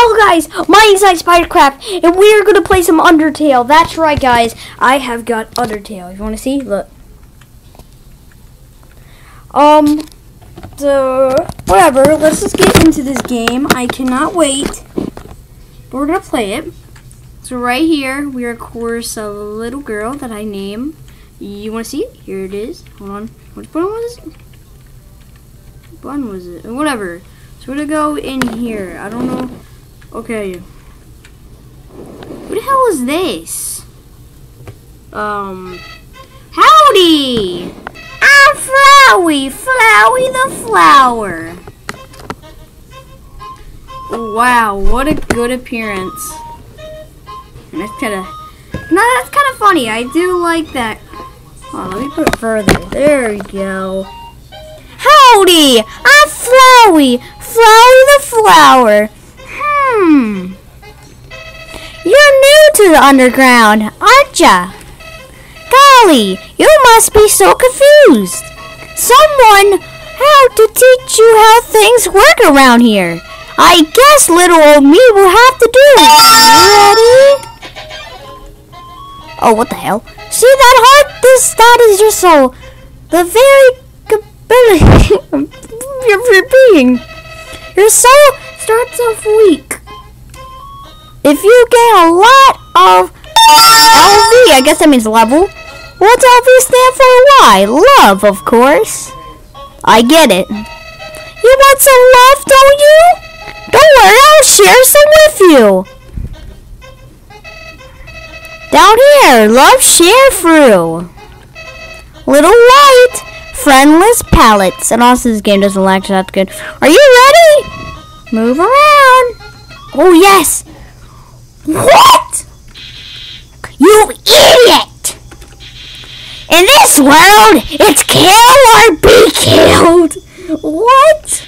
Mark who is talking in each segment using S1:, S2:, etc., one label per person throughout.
S1: Hello guys, my name's Ice Spidercraft, and we're gonna play some Undertale. That's right guys, I have got Undertale. You wanna see? Look. Um, so, whatever, let's just get into this game. I cannot wait. We're gonna play it. So right here, we are of course a little girl that I name. You wanna see it? Here it is. Hold on. Which button was it? What button was it? Whatever. So we're gonna go in here. I don't know. Okay. What the hell is this? Um. Howdy! I'm Flowey! Flowey the flower! Wow, what a good appearance. And that's kind of. No, that's kind of funny. I do like that. Oh, let me put it further. There we go. Howdy! I'm Flowey! Flowey the flower! Hmm. You're new to the underground, aren't ya? Golly, you must be so confused. Someone had to teach you how things work around here. I guess little old me will have to do. Ready? Oh, what the hell? See that heart? This, that is your soul. The very ability of your being. Your soul starts off weak. If you gain a lot of LV, I guess that means level. What's LV stand for? Why? Love, of course. I get it. You want some love, don't you? Don't worry, I'll share some with you. Down here, love share through. Little light, friendless pallets. And also this game doesn't lag, so that's good. Are you ready? Move around. Oh, yes. What? You idiot! In this world, it's kill or be killed. What?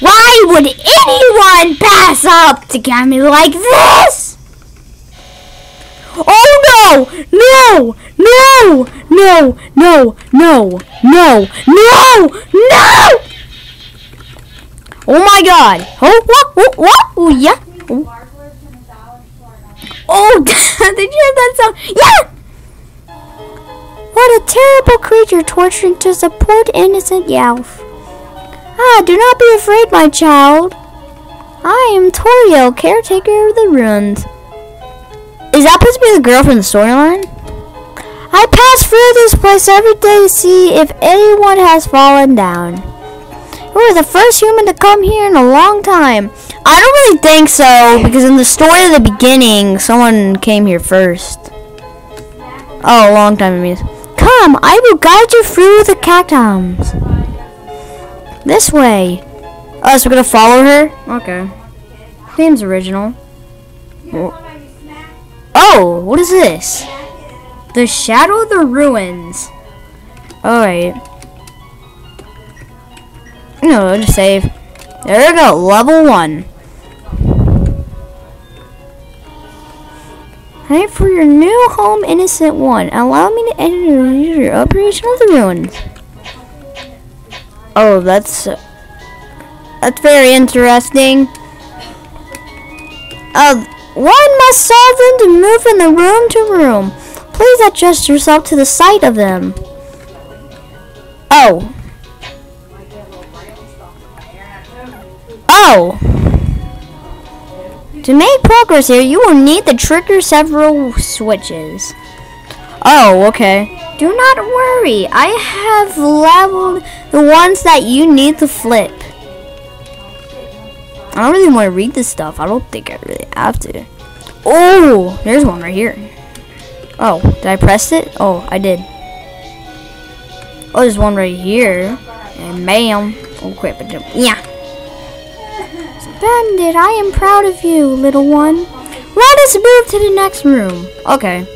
S1: Why would anyone pass up to get me like this? Oh no! No! No! No! No! No! No! No! No! Oh my god! Oh what? What? What? Oh yeah! Oh. Oh, did you hear that sound? Yeah! What a terrible creature torturing a poor innocent Yalf. Ah, do not be afraid, my child. I am Toriel, caretaker of the ruins. Is that supposed to be the girl from the storyline? I pass through this place every day to see if anyone has fallen down. Are the first human to come here in a long time. I don't really think so, because in the story of the beginning, someone came here first. Oh, a long time it means. Come, I will guide you through the catacombs. This way. Oh, so we're gonna follow her? Okay. Seems original. Oh, what is this? The Shadow of the Ruins. Alright. No, just save. There we go, level one. Hi for your new home, innocent one. Allow me to enter your operation of the ruins. Oh, that's that's very interesting. Uh, one must solve them to move from the room to room. Please adjust yourself to the sight of them. Oh. Oh. To make progress here, you will need to trigger several switches. Oh, okay. Do not worry. I have leveled the ones that you need to flip. I don't really want to read this stuff. I don't think I really have to. Oh, there's one right here. Oh, did I press it? Oh, I did. Oh, there's one right here. And bam. Oh, crap. Yeah. Splendid. I am proud of you, little one. Let us move to the next room. Okay.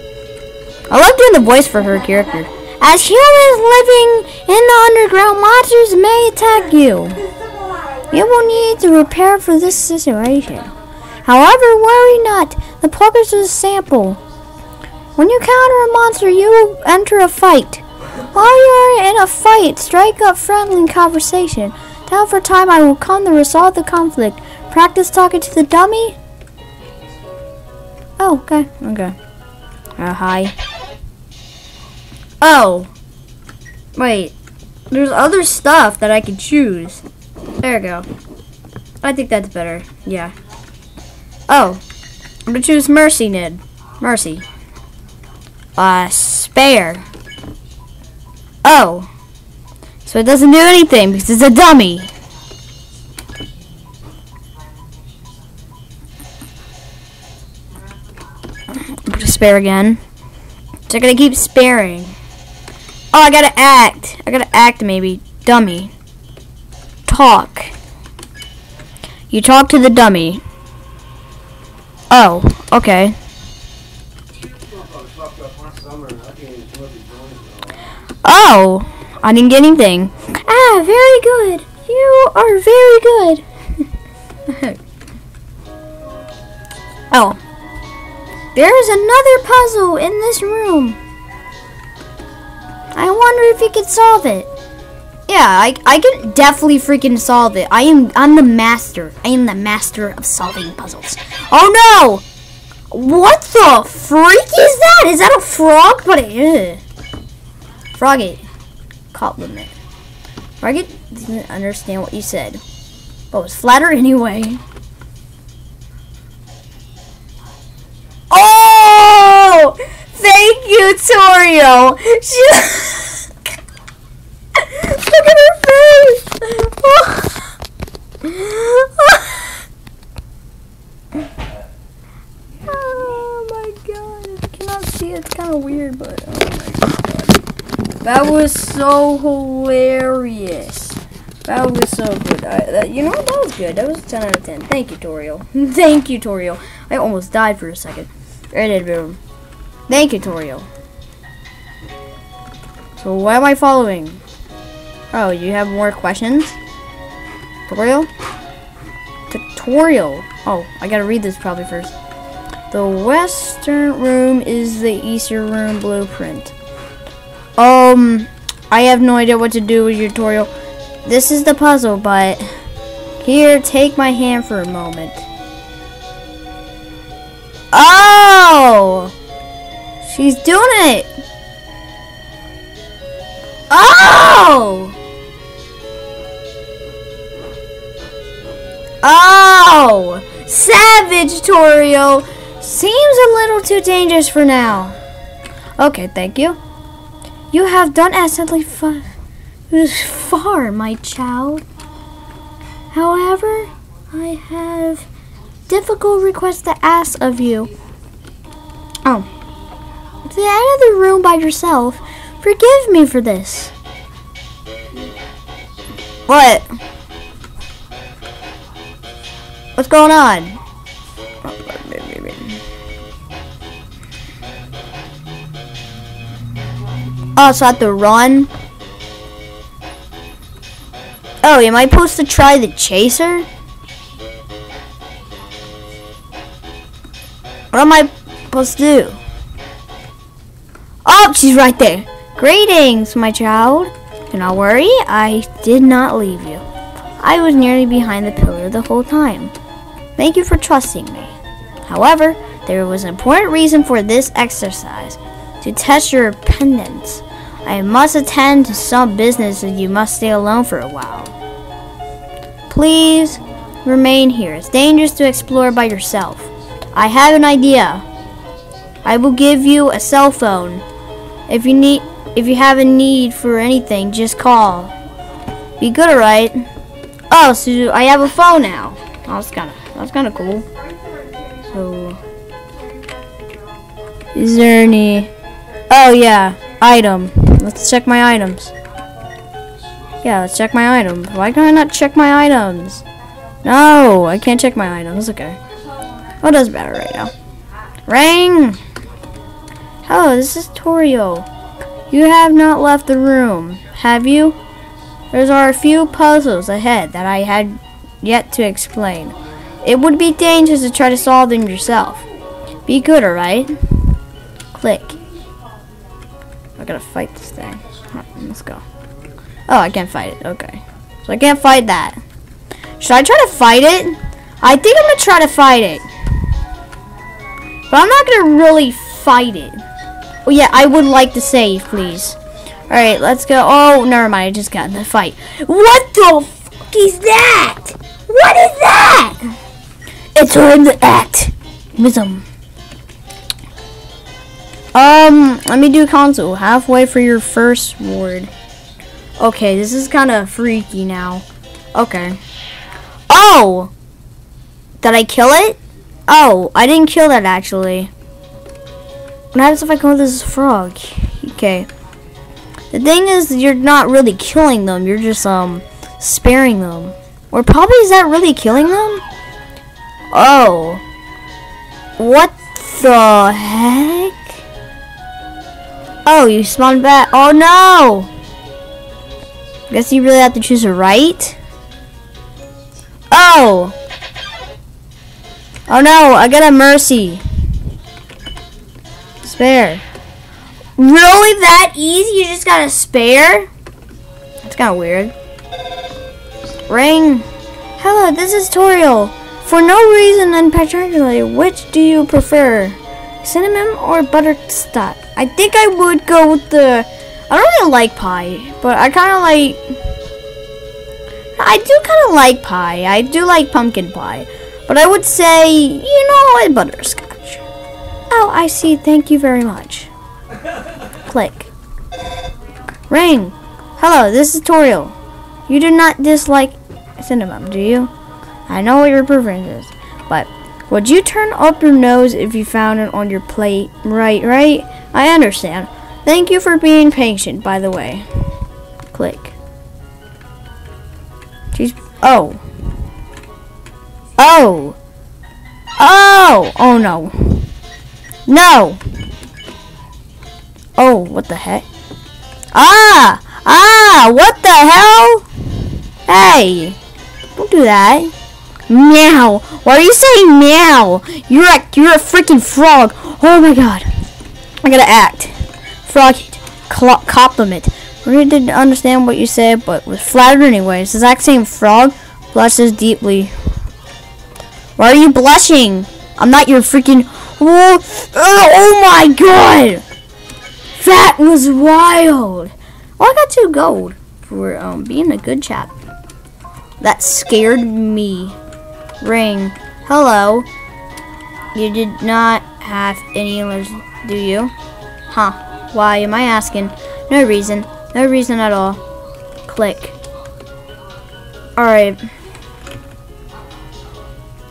S1: I love doing the voice for her character. As humans living in the underground, monsters may attack you. You will need to prepare for this situation. However, worry not. The progress is a sample. When you counter a monster, you will enter a fight. While you are in a fight, strike up friendly conversation. Down for time, I will come to resolve the conflict. Practice talking to the dummy? Oh, okay. Okay. Uh, hi. Oh. Wait. There's other stuff that I could choose. There we go. I think that's better. Yeah. Oh. I'm gonna choose Mercy, Ned. Mercy. Uh, spare. Oh. So it doesn't do anything because it's a dummy. Spare again. So I gotta keep sparing. Oh, I gotta act. I gotta act maybe. Dummy. Talk. You talk to the dummy. Oh, okay. Oh, I didn't get anything. Ah, very good. You are very good. oh. There's another puzzle in this room. I wonder if you could solve it. Yeah, I, I can definitely freaking solve it. I am I'm the master. I am the master of solving puzzles. Oh no! What the freak is that? Is that a frog? But it, Froggy. Compliment. Froggit didn't understand what you said. But was flattered anyway. Oh! Thank you, Toriel! She Look at her face! oh my god. I cannot see it. It's kind of weird, but oh my god. That was so hilarious. That was so good. I, that, you know what? That was good. That was 10 out of 10. Thank you, Toriel. Thank you, Toriel. I almost died for a second. Right boom. Thank you, Toriel. So why am I following? Oh, you have more questions? Tutorial? Tutorial. Oh, I gotta read this probably first. The western room is the eastern room blueprint. Um, I have no idea what to do with your tutorial. This is the puzzle, but here, take my hand for a moment. She's doing it! Oh! Oh! Savage, Toriel! Seems a little too dangerous for now. Okay, thank you. You have done excellently far, far, my child. However, I have difficult request to ask of you. Oh. The end of the room by yourself, forgive me for this. What? What's going on? Oh, so I have to run? Oh, am I supposed to try the chaser? What am I supposed to do? Oh, she's right there. Greetings, my child. Do not worry, I did not leave you. I was nearly behind the pillar the whole time. Thank you for trusting me. However, there was an important reason for this exercise. To test your pendants. I must attend to some business and you must stay alone for a while. Please remain here. It's dangerous to explore by yourself. I have an idea. I will give you a cell phone. If you need if you have a need for anything, just call. Be good, alright? Oh, so I have a phone now. Oh, that's kinda that's kinda cool. So is there any Oh yeah, item. Let's check my items. Yeah, let's check my items. Why can I not check my items? No, I can't check my items. Okay. What does better right now? Ring! Hello, this is Toriel. You have not left the room, have you? There are a few puzzles ahead that I had yet to explain. It would be dangerous to try to solve them yourself. Be good, alright? Click. I gotta fight this thing. let's go. Oh, I can't fight it. Okay. So I can't fight that. Should I try to fight it? I think I'm gonna try to fight it. But I'm not gonna really fight it. Oh yeah, I would like to save, please. Alright, let's go. Oh, never mind. I just got in the fight. What the fuck is that? What is that? It's time the act. Whimsun. Um, let me do console. Halfway for your first ward. Okay, this is kind of freaky now. Okay. Oh! Did I kill it? Oh, I didn't kill that actually. What happens if I kill this frog? Okay. The thing is, you're not really killing them. You're just, um, sparing them. Or probably is that really killing them? Oh. What the heck? Oh, you spawned back. Oh no! Guess you really have to choose a right? Oh! Oh no, I got a mercy. Spare. Really that easy? You just got a spare? That's kind of weird. Ring. Hello, this is Toriel. For no reason and particularly, which do you prefer? Cinnamon or butterscotch? I think I would go with the... I don't really like pie, but I kind of like... I do kind of like pie. I do like pumpkin pie. But I would say, you know, butterscotch. Oh, I see. Thank you very much. Click. Ring. Hello, this is Toriel. You do not dislike cinnamon, do you? I know what your preference is, but would you turn up your nose if you found it on your plate? Right, right? I understand. Thank you for being patient, by the way. Click. She's. Oh. Oh. Oh! Oh no. No! Oh, what the heck? Ah! Ah! What the hell? Hey! Don't do that. Meow! Why are you saying meow? You're a you're a freaking frog. Oh my god. I gotta act. Frog compliment. Really didn't understand what you said, but was flattered anyway. It's the exact same frog. Blushes deeply. Why are you blushing? I'm not your freaking. Oh, oh my god! That was wild. Oh, I got two gold for um, being a good chap. That scared me. Ring. Hello. You did not have any letters, do you? Huh. Why am I asking? No reason. No reason at all. Click. Alright.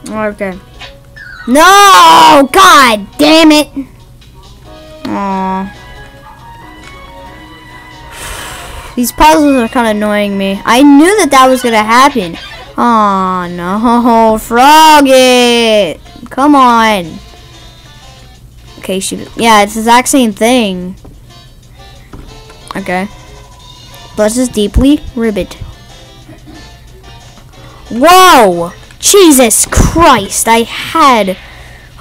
S1: Okay. No! God damn it! Aww. These puzzles are kind of annoying me. I knew that that was going to happen. Oh no, Froggy! Come on. Okay, she. Yeah, it's the exact same thing. Okay. Bless us deeply, ribbit. Whoa! Jesus Christ! I had.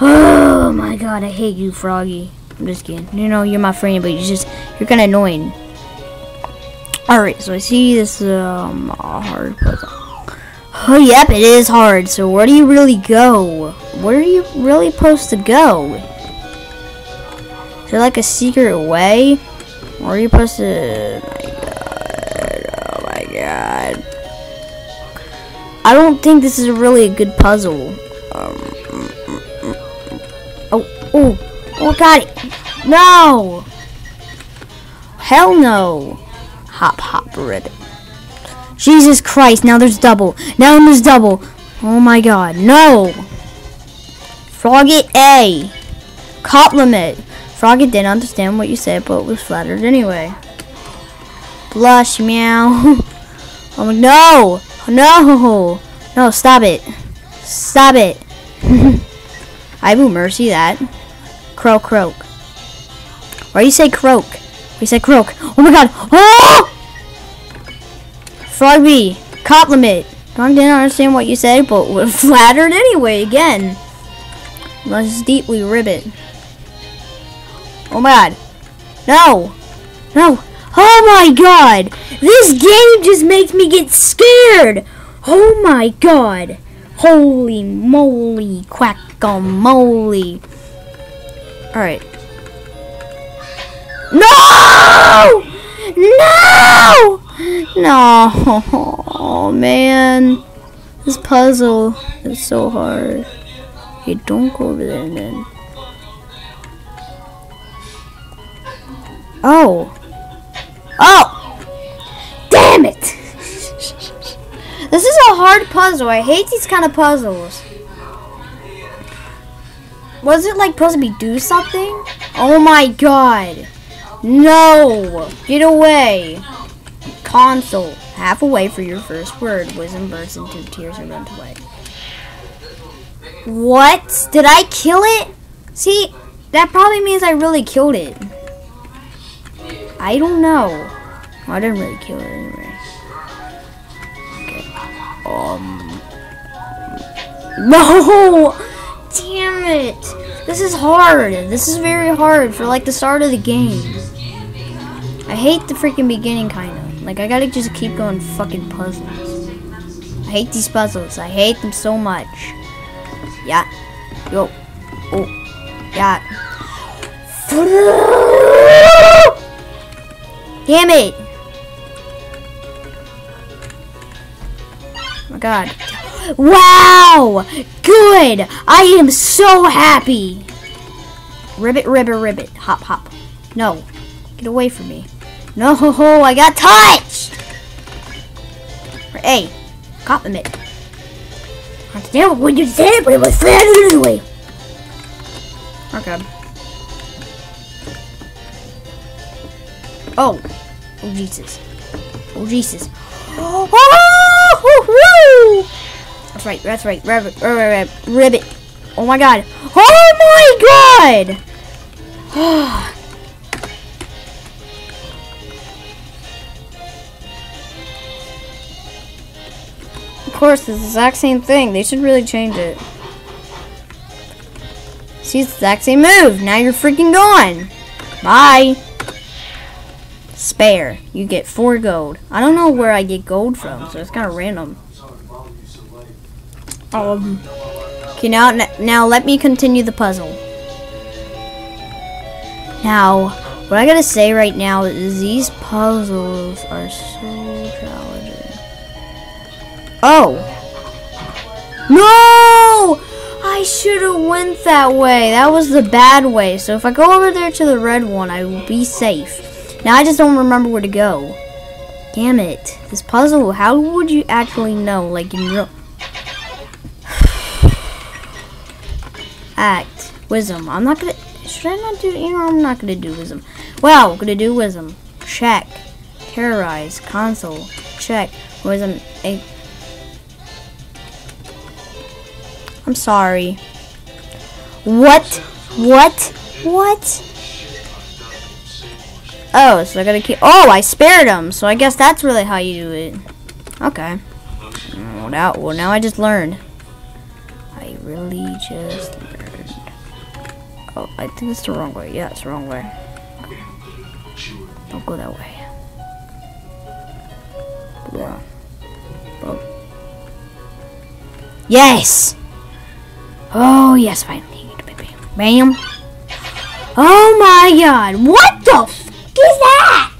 S1: Oh my God! I hate you, Froggy. I'm just kidding. You know you're my friend, but you're just you're kind of annoying. All right, so I see this um hard puzzle. Oh, yep, it is hard. So where do you really go? Where are you really supposed to go? Is there like a secret way? Or are you supposed to... Oh I don't think this is really a good puzzle. Um, oh, oh, oh, got it. No! Hell no. Hop, hop, ribbit. Jesus Christ, now there's double. Now there's double. Oh my god, no! Froggit A. Compliment. Froggit didn't understand what you said, but was flattered anyway. Blush, meow. oh my, no! No! No, stop it. Stop it. I will mercy that. Croak, croak. Why do you say croak? We say croak. Oh my god! Oh! Frogby, compliment. Frog didn't understand what you said, but we're flattered anyway, again. Let's deeply ribbit. Oh my god. No! No! Oh my god! This game just makes me get scared! Oh my god! Holy moly, quack-a-moly. Alright. No! No! No! Oh, man. This puzzle is so hard. Hey, don't go over there man. Oh. Oh! Damn it! this is a hard puzzle. I hate these kind of puzzles. Was it like supposed to be do something? Oh my god. No! Get away! Console. Half away for your first word. Whimsun bursts into tears and runs away. What? Did I kill it? See, that probably means I really killed it. I don't know. I didn't really kill it anyway. Okay. Um. No! Damn it! This is hard. This is very hard for like the start of the game. I hate the freaking beginning, kind of. Like, I gotta just keep going fucking puzzles. I hate these puzzles. I hate them so much. Yeah. Yo. Oh. Yeah. Damn it! Oh my god. Wow! Good! I am so happy! Ribbit, ribbit, ribbit. Hop, hop. No. Get away from me. No, ho ho, I got touched! Hey, compliment. I understand what you said, but it was fair anyway. Okay. Oh. Oh, Jesus. Oh, Jesus. Oh, woo! That's right, that's right. Rabbit, rabbit, ribbit. Oh my god. Oh my god! of course, it's the exact same thing. They should really change it. See, it's the exact same move. Now you're freaking gone. Bye. Spare. You get four gold. I don't know where I get gold from, so it's kind of random. Um. Okay, now, now let me continue the puzzle. Now, what I gotta say right now is these puzzles are so challenging. Oh! No! I should have went that way. That was the bad way. So if I go over there to the red one, I will be safe. Now I just don't remember where to go. Damn it. This puzzle, how would you actually know? Like in real... Act. Wisdom. I'm not gonna... Should I not do... You know, I'm not gonna do wisdom. Well, gonna do wisdom. Check. Terrorize. Console. Check. Wisdom. A I'm sorry. What? What? What? Oh, so I gotta keep. Oh, I spared him. So I guess that's really how you do it. Okay. Well, now, well, now I just learned. I really just learned. Oh, I think it's the wrong way. Yeah, it's the wrong way. Don't go that way. Yeah. Oh. Yes! Oh, yes, finally. Bam. Oh my god. What the is that?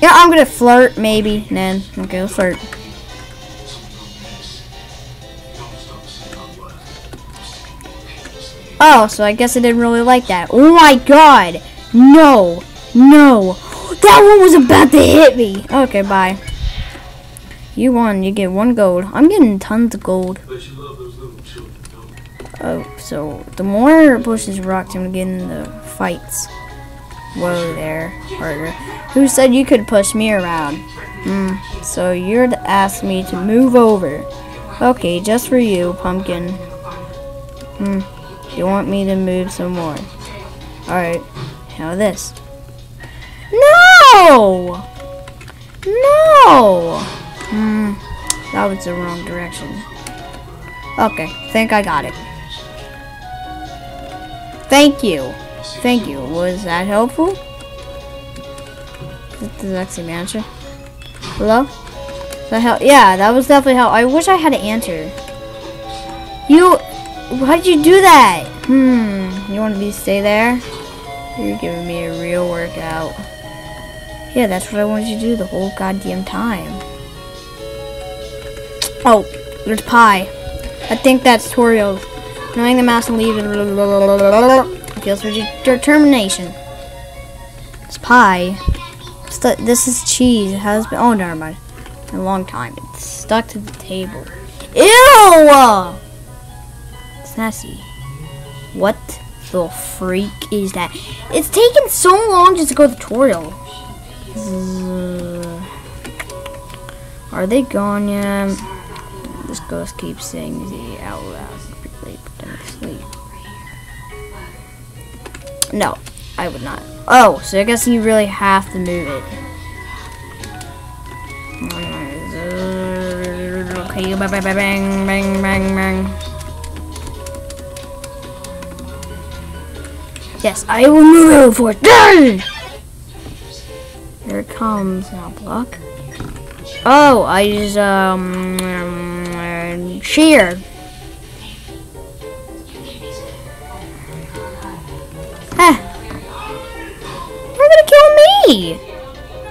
S1: Yeah, I'm gonna flirt, maybe. Then, okay, let's flirt. Oh, so I guess I didn't really like that. Oh my god! No! No! That one was about to hit me! Okay, bye. You won. You get one gold. I'm getting tons of gold. Oh, so the more bushes rocks I'm getting the fights. Whoa there, partner. Who said you could push me around? Hmm, so you're to ask me to move over. Okay, just for you, pumpkin. Hmm, you want me to move some more. Alright, how this? No! No! Hmm, that was the wrong direction. Okay, think I got it. Thank you. Thank you. Was that helpful? Is the exact same answer? Hello? The hell? Yeah, that was definitely how. I wish I had an answer. You, how did you do that? Hmm. You want to be stay there? You're giving me a real workout. Yeah, that's what I wanted you to do the whole goddamn time. Oh, there's pie. I think that's tutorial. Knowing the mouse and leave feels for determination. It's pie. This is cheese. It has been. Oh, never mind. In a long time. It's stuck to the table. Ew! Sassy. What the freak is that? It's taken so long just to go to the tutorial. Are they gone yet? This ghost keeps saying the out loud. Sleep. No, I would not. Oh, so I guess you really have to move it. Okay, bang, bang, bang, bang, bang, bang. Yes, I will move it for. Done! Here it comes. Now block. Oh, I just, um, um. Huh. You're gonna kill me!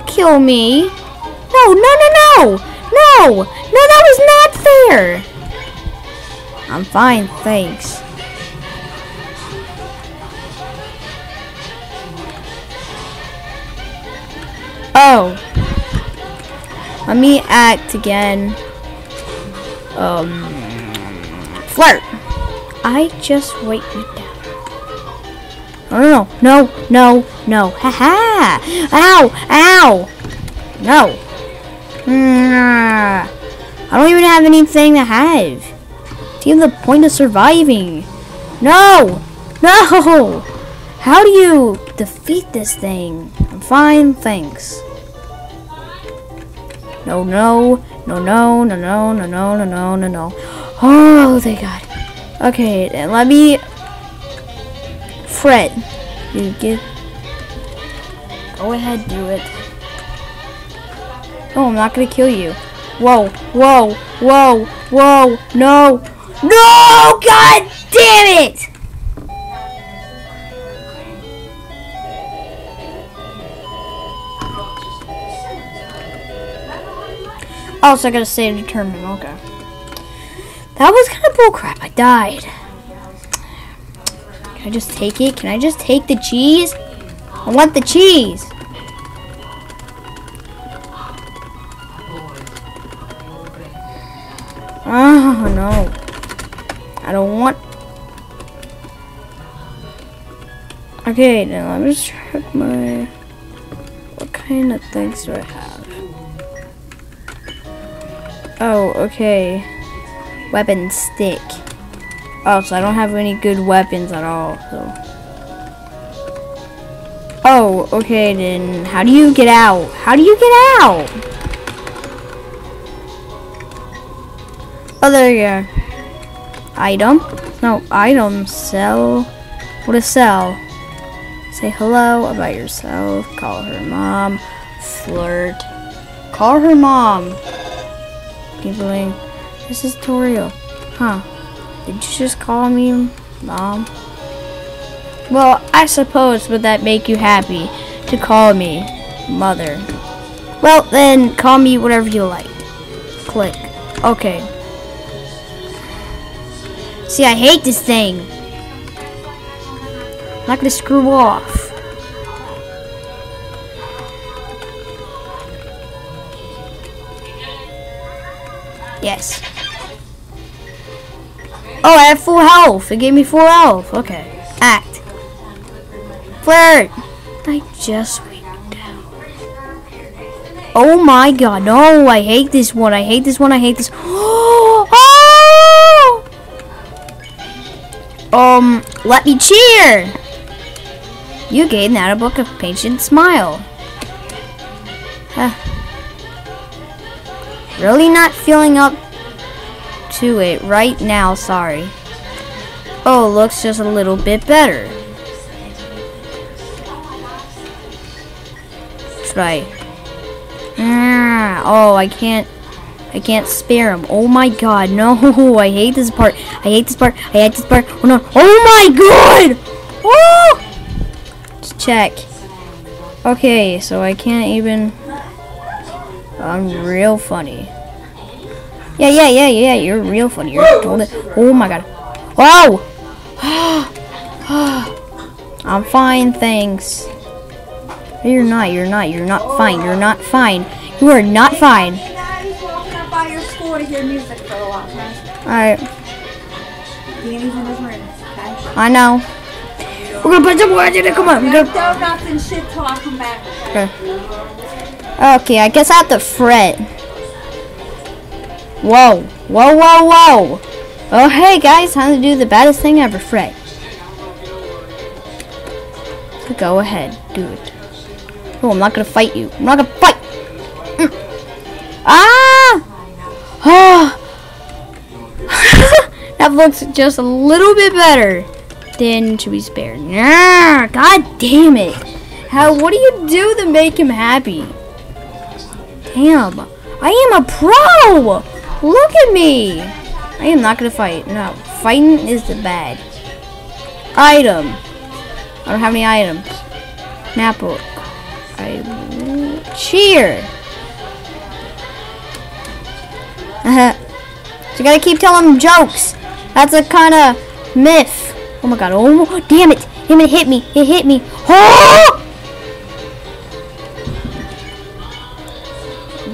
S1: Kill me? No, no, no, no! No! No, that was not fair! I'm fine, thanks. Oh. Let me act again. Um, flirt. I just wait. No, no, no, no, no. Ha ha! Ow! Ow! No. I don't even have anything to have. To even the point of surviving. No! No! How do you defeat this thing? I'm fine, thanks. No, no, no, no, no, no, no, no, no, no, no, no. Oh, thank God. Okay, let me. Fred, you get. Go ahead, do it. No, I'm not gonna kill you. Whoa, whoa, whoa, whoa, no, no! God damn it! Also, I gotta save determine. Okay. That was kind of bullcrap. I died. I just take it? Can I just take the cheese? I want the cheese. Oh, no. I don't want... Okay, now let me just check my... What kind of things do I have? Oh, okay. Weapon stick. Oh, so I don't have any good weapons at all. So. Oh, okay then. How do you get out? How do you get out? Oh, there you go. Item? No, item. Sell. What is sell? Say hello about yourself. Call her mom. Flirt. Call her mom. Giggling. This is tutorial. Huh. Did you just call me mom? Well, I suppose would that make you happy to call me mother? Well, then call me whatever you like. Click. Okay. See, I hate this thing. I'm not gonna screw off. Yes. Oh, I have full health. It gave me full health. Okay. Act. Flirt. I just went down. Oh my god. No, I hate this one. I hate this one. I hate this. Oh! Um, let me cheer. You gained that a book of patient smile. Huh. Really not feeling up to it right now, sorry. Oh, looks just a little bit better. I? Ah, oh, I can't. I can't spare him. Oh my god, no. I hate this part. I hate this part. I hate this part. Oh no. Oh my god! Oh! Let's check. Okay, so I can't even... I'm real funny. Yeah, yeah, yeah, yeah, you're real funny. You're totally... Oh my god. Whoa! I'm fine, thanks. You're not, you're not, you're not fine, you're not fine. You are not fine.
S2: Daddy's walking up by your school to hear music for a while, okay?
S1: Alright,
S2: Danny's in his room, okay?
S1: I know. We're gonna put some words in it, come on. We're gonna...
S2: donuts and shit till I come back.
S1: Okay. Okay, I guess I have to fret. Whoa, whoa, whoa, whoa. Oh, hey guys, time to do the baddest thing ever, fret. So go ahead, do it. Oh, I'm not gonna fight you. I'm not gonna fight. Mm. Ah! Ah! that looks just a little bit better than to be spared. Nah, God damn it. How, what do you do to make him happy? Damn. I am a pro! Look at me! I am not gonna fight. No. Fighting is the bad. Item. I don't have any items. Map book. I cheer. Uh-huh. you gotta keep telling jokes. That's a kind of myth. Oh my god. Oh, damn it. Damn it hit me. It hit me. Oh!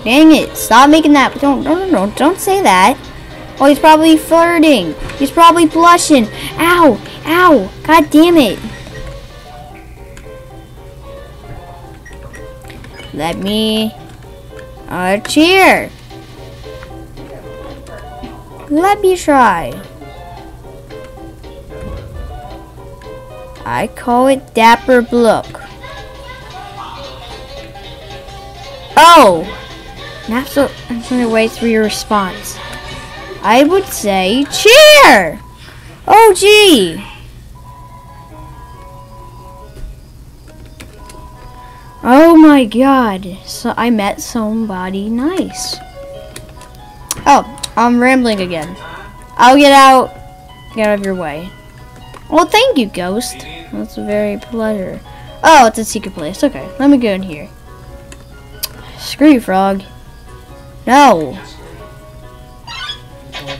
S1: Dang it. Stop making that. Don't, no, no, no. Don't say that. Oh, he's probably flirting. He's probably blushing. Ow. Ow. God damn it. Let me uh, cheer. Let me try. I call it Dapper Look. Oh! I'm trying to wait for your response. I would say cheer! Oh gee! Oh my god. So I met somebody nice. Oh, I'm rambling again. I'll get out get out of your way. Well thank you, Ghost. That's a very pleasure. Oh, it's a secret place. Okay, let me go in here. Screw you, frog. No.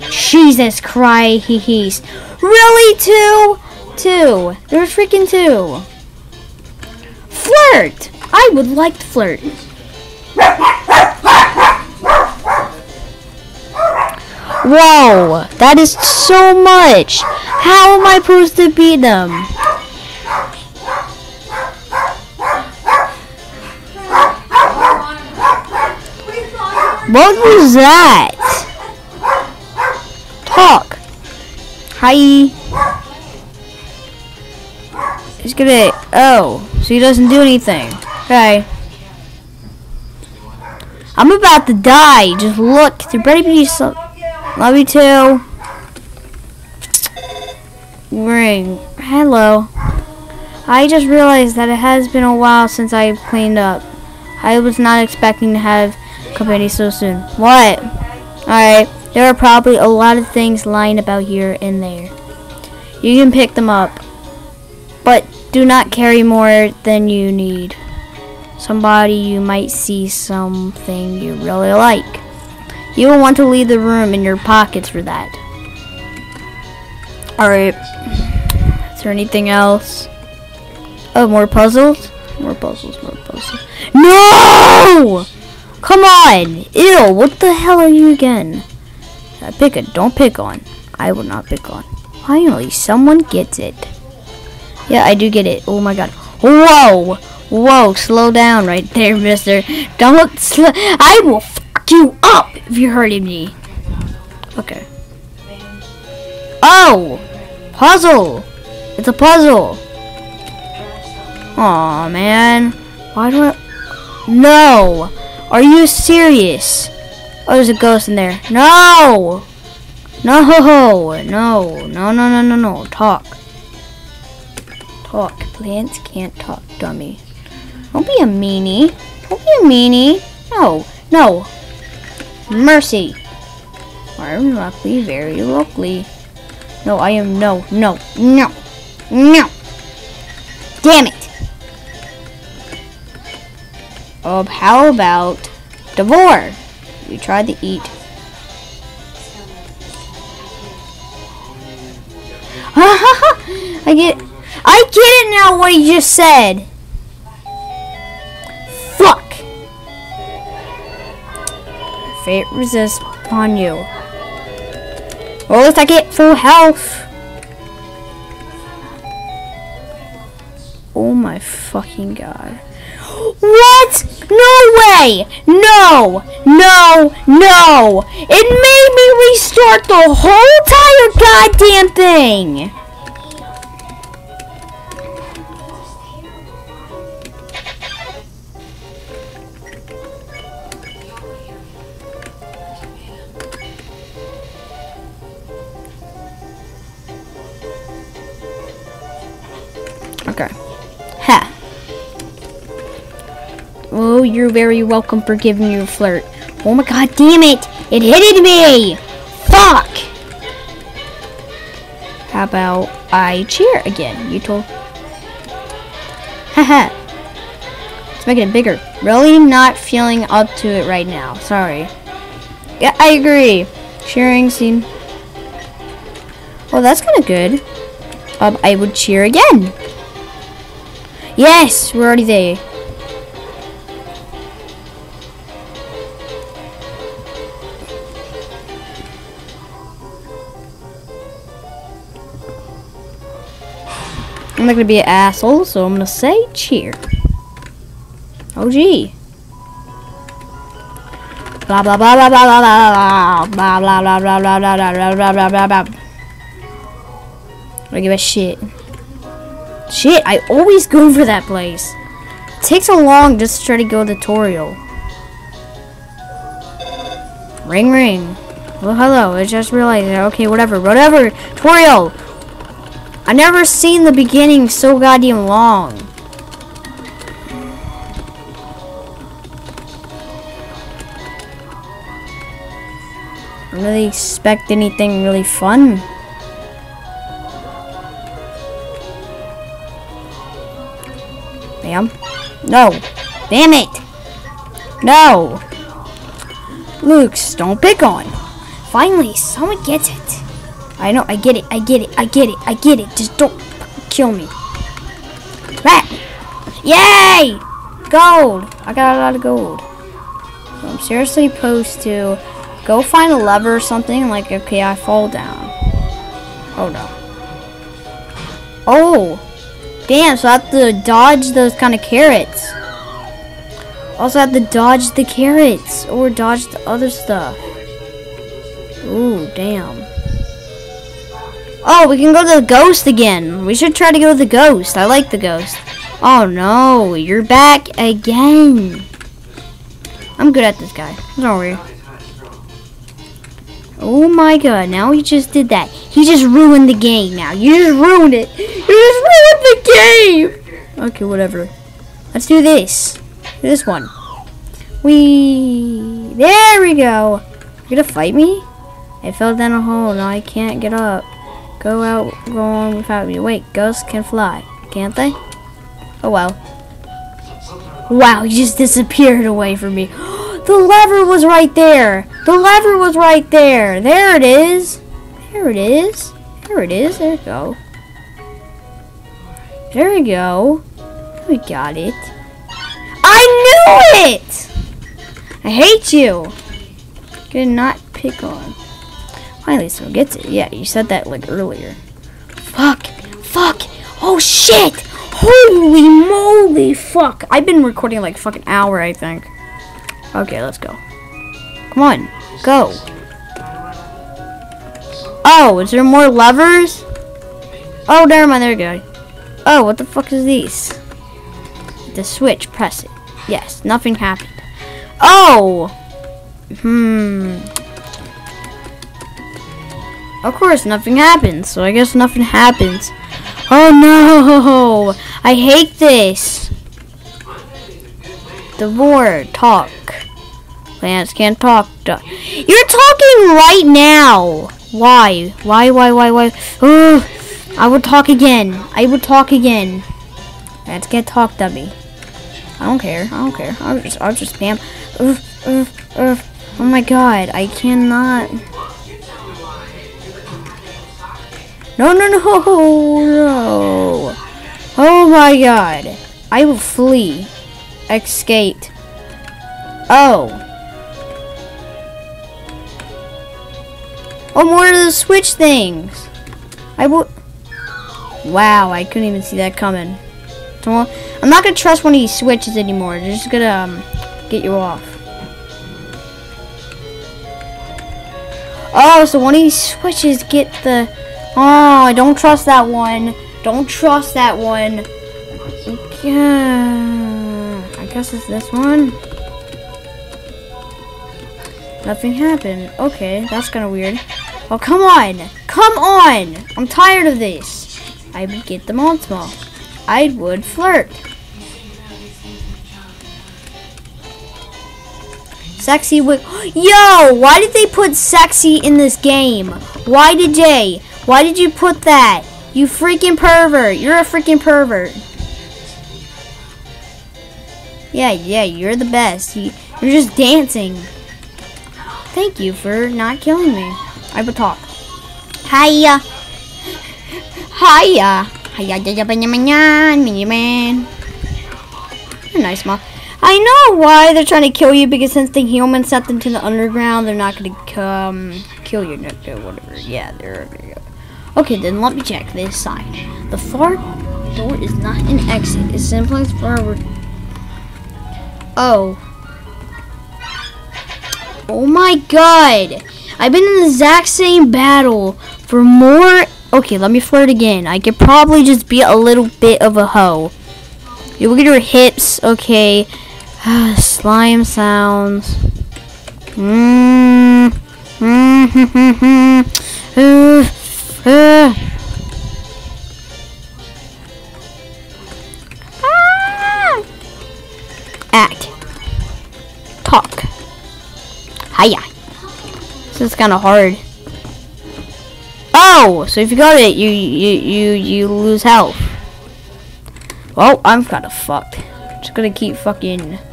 S1: Jesus Christ, he he's really two, two. There's freaking two. Flirt. I would like to flirt. Whoa, that is so much. How am I supposed to beat them? What was that? Talk. Hi. He's gonna. Oh, so he doesn't do anything. Okay. I'm about to die. Just look. There better be some. Love you too. Ring. Hello. I just realized that it has been a while since I cleaned up. I was not expecting to have company so soon. What? Alright. There are probably a lot of things lying about here and there. You can pick them up. But do not carry more than you need. Somebody you might see something you really like. You will want to leave the room in your pockets for that. Alright. Is there anything else? Oh, more puzzles? More puzzles, more puzzles. No! Come on! Ew, what the hell are you again? Uh, pick it, don't pick on. I will not pick on. Finally, someone gets it. Yeah, I do get it. Oh my god. Whoa! Whoa, slow down right there, mister. Don't sl- I will fuck you up if you're hurting me. Okay. Oh! Puzzle! It's a puzzle! Aw, man. Why do I... No! Are you serious? Oh, there's a ghost in there. No! No! No, no, no, no, no, no. Talk. Talk. Plants can't talk, dummy. Don't be a meanie. Don't be a meanie. No, no. Mercy. I'm luckily very luckily. No, I am no, no, no, no. Damn it. Um, how about Devore? You tried to eat. I get I get it now what you just said. Fuck. Fate resists upon you. Well, least I get full health. Oh my fucking god. What? No way! No! No! No! It made me restart the whole entire goddamn thing! You're very welcome for giving me a flirt. Oh my god, damn it! It hit me! Fuck! How about I cheer again? You told. Haha. Let's make it bigger. Really not feeling up to it right now. Sorry. Yeah, I agree. Cheering scene. Well, that's kind of good. Um, I would cheer again. Yes, we're already there. Not gonna be an asshole, so I'm gonna say cheer. Oh gee. Blah blah blah blah blah blah blah blah blah blah blah blah blah blah blah blah blah blah. I give a shit. Shit, I always go for that place. It takes so long just to try to go tutorial. Ring ring. Well, hello. I just realized. Okay, whatever, whatever. Tutorial. I never seen the beginning so goddamn long. Really expect anything really fun. Bam. No. Damn it. No. Luke's, don't pick on. Finally, someone gets it. I know, I get it, I get it, I get it, I get it. Just don't kill me. Rat! Yay! Gold! I got a lot of gold. So I'm seriously supposed to go find a lever or something. Like, okay, I fall down. Oh no. Oh! Damn, so I have to dodge those kind of carrots. Also have to dodge the carrots or dodge the other stuff. Ooh, damn. Oh, we can go to the ghost again. We should try to go to the ghost. I like the ghost. Oh no, you're back again. I'm good at this guy. Don't worry. Oh my god, now he just did that. He just ruined the game now. You just ruined it. You just ruined the game. Okay, whatever. Let's do this. This one. We There we go. You gonna fight me? I fell down a hole. Now I can't get up. Go out, go on without me. Wait, ghosts can fly, can't they? Oh well. Wow, you just disappeared away from me. the lever was right there. The lever was right there. There it is. There it is. There it is. There we go. There we go. We got it. I knew it! I hate you. Good not pick on. Finally, so gets it. Yeah, you said that like earlier. Fuck. Fuck. Oh shit. Holy moly. Fuck. I've been recording like fucking hour, I think. Okay, let's go. Come on. Go. Oh, is there more levers? Oh, never mind. There we go. Oh, what the fuck is these? The switch. Press it. Yes, nothing happened. Oh! Hmm. Of course, nothing happens, so I guess nothing happens. Oh no! I hate this! Devore, talk. Plants can't talk. You're talking right now. Why? Why, why, why, why? Ugh. I would talk again. I would talk again. Let's get talk, dummy. I don't care. I don't care. I'll just, I'll just spam. Ugh, ugh, ugh. Oh my god, I cannot. No, no, no, no. Oh my god. I will flee. Escape. Oh. Oh, more of the switch things. I will. Wow, I couldn't even see that coming. I'm not gonna trust one of these switches anymore. They're just gonna um, get you off. Oh, so one of these switches get the. Oh, I don't trust that one. Don't trust that one. Yeah, I guess it's this one. Nothing happened. Okay, that's kind of weird. Oh, come on! Come on! I'm tired of this. I would get them on small. I would flirt. Sexy with Yo, why did they put sexy in this game? Why did they? Why did you put that? You freaking pervert. You're a freaking pervert. Yeah, yeah, you're the best. You, you're just dancing. Thank you for not killing me. I will talk. Hiya. Hiya. Hiya, hiya, banyaman, man. Nice, ma. I know why they're trying to kill you because since the humans sent them to the underground, they're not going to come kill you. No, whatever. Yeah, they're. Okay, then let me check this side. The far door is not an exit. It's simply forward. Oh. Oh my god. I've been in the exact same battle for more. Okay, let me flirt again. I could probably just be a little bit of a hoe. You look at your hips. Okay. Ah, slime sounds. Mmm. Mmm. Ah. Act. Talk. Hiya. This is kind of hard. Oh, so if you got it, you you you you lose health. Well, I'm kind of fucked. Just gonna keep fucking.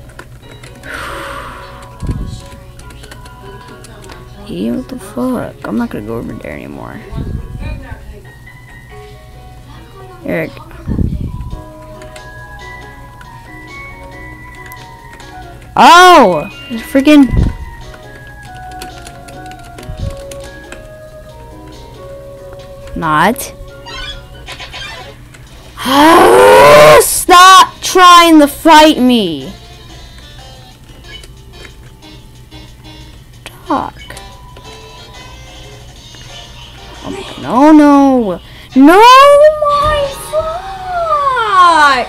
S1: Yeah, what the fuck? I'm not gonna go over there anymore. Eric. Oh! There's freaking. Not. Stop trying to fight me. Talk. Oh, no, no. No, my fuck.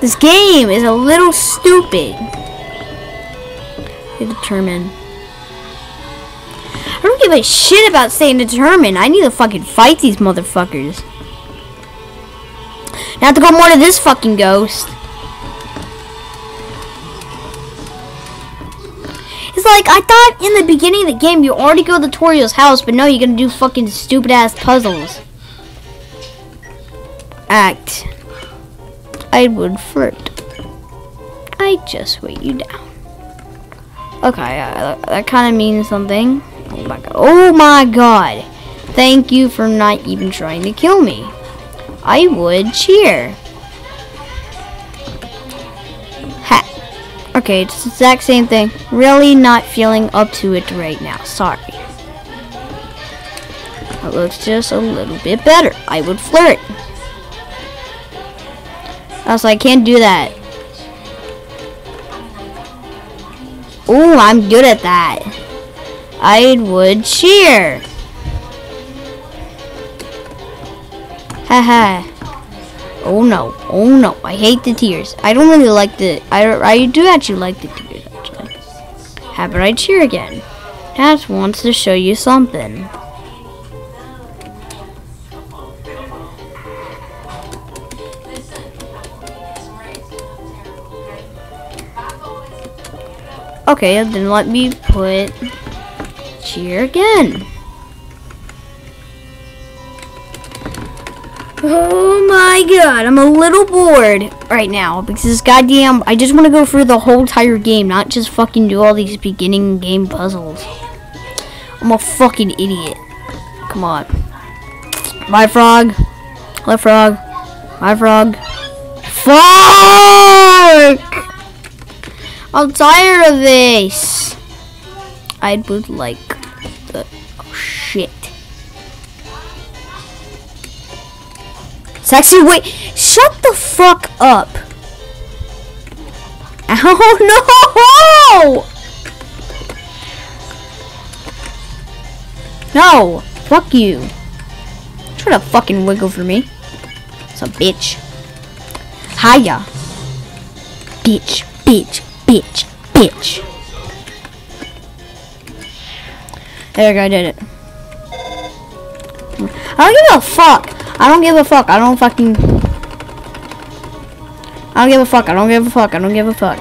S1: This game is a little stupid. Determined. I don't give a shit about staying determined. I need to fucking fight these motherfuckers. Now I have to go more to this fucking ghost. It's like, I thought in the beginning of the game you already go to Toriel's house, but no, you're gonna do fucking stupid ass puzzles. Act. I would flirt. I just wait you down. Okay, uh, that kind of means something. Oh my god. Oh my god. Thank you for not even trying to kill me. I would cheer. Ha. Okay, it's the exact same thing. Really not feeling up to it right now. Sorry. It looks just a little bit better. I would flirt. Also, I can't do that. Oh, I'm good at that. I would cheer. Haha. oh no. Oh no. I hate the tears. I don't really like the... I, I do actually like the tears, actually. Have I cheer again. Dad wants to show you something. Okay, then let me put cheer again. Oh my god, I'm a little bored right now because goddamn I just want to go through the whole entire game, not just fucking do all these beginning game puzzles. I'm a fucking idiot. Come on. My frog. Left frog. My frog. Fuck! I'm tired of this. I would like the oh shit. Sexy wait shut the fuck up. Oh no! No! Fuck you. Try to fucking wiggle for me. Some bitch. Hiya. Bitch, bitch, bitch, bitch. There go, I did it. I don't give a fuck. I don't give a fuck. I don't fucking. I don't give a fuck. I don't give a fuck. I don't give a fuck.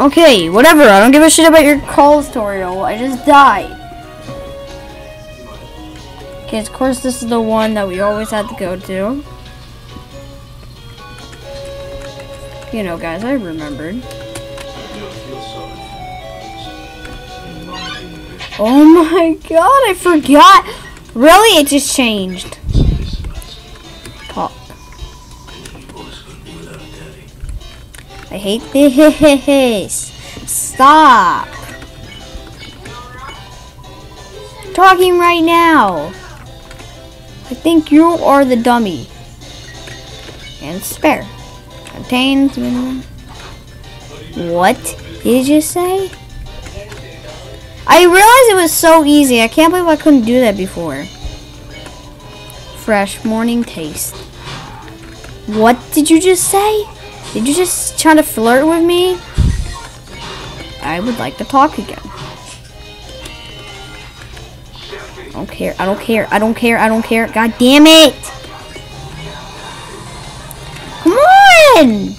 S1: Okay, whatever. I don't give a shit about your call tutorial. I just died. Okay, of course this is the one that we always had to go to. You know, guys, I remembered. Oh my god, I forgot. Really? It just changed. Talk. I hate this. Stop. Talking right now. I think you are the dummy. And spare. Contains. What did you say? I realized it was so easy. I can't believe I couldn't do that before. Fresh morning taste. What did you just say? Did you just try to flirt with me? I would like to talk again. I don't care. I don't care. I don't care. I don't care. God damn it! Come on!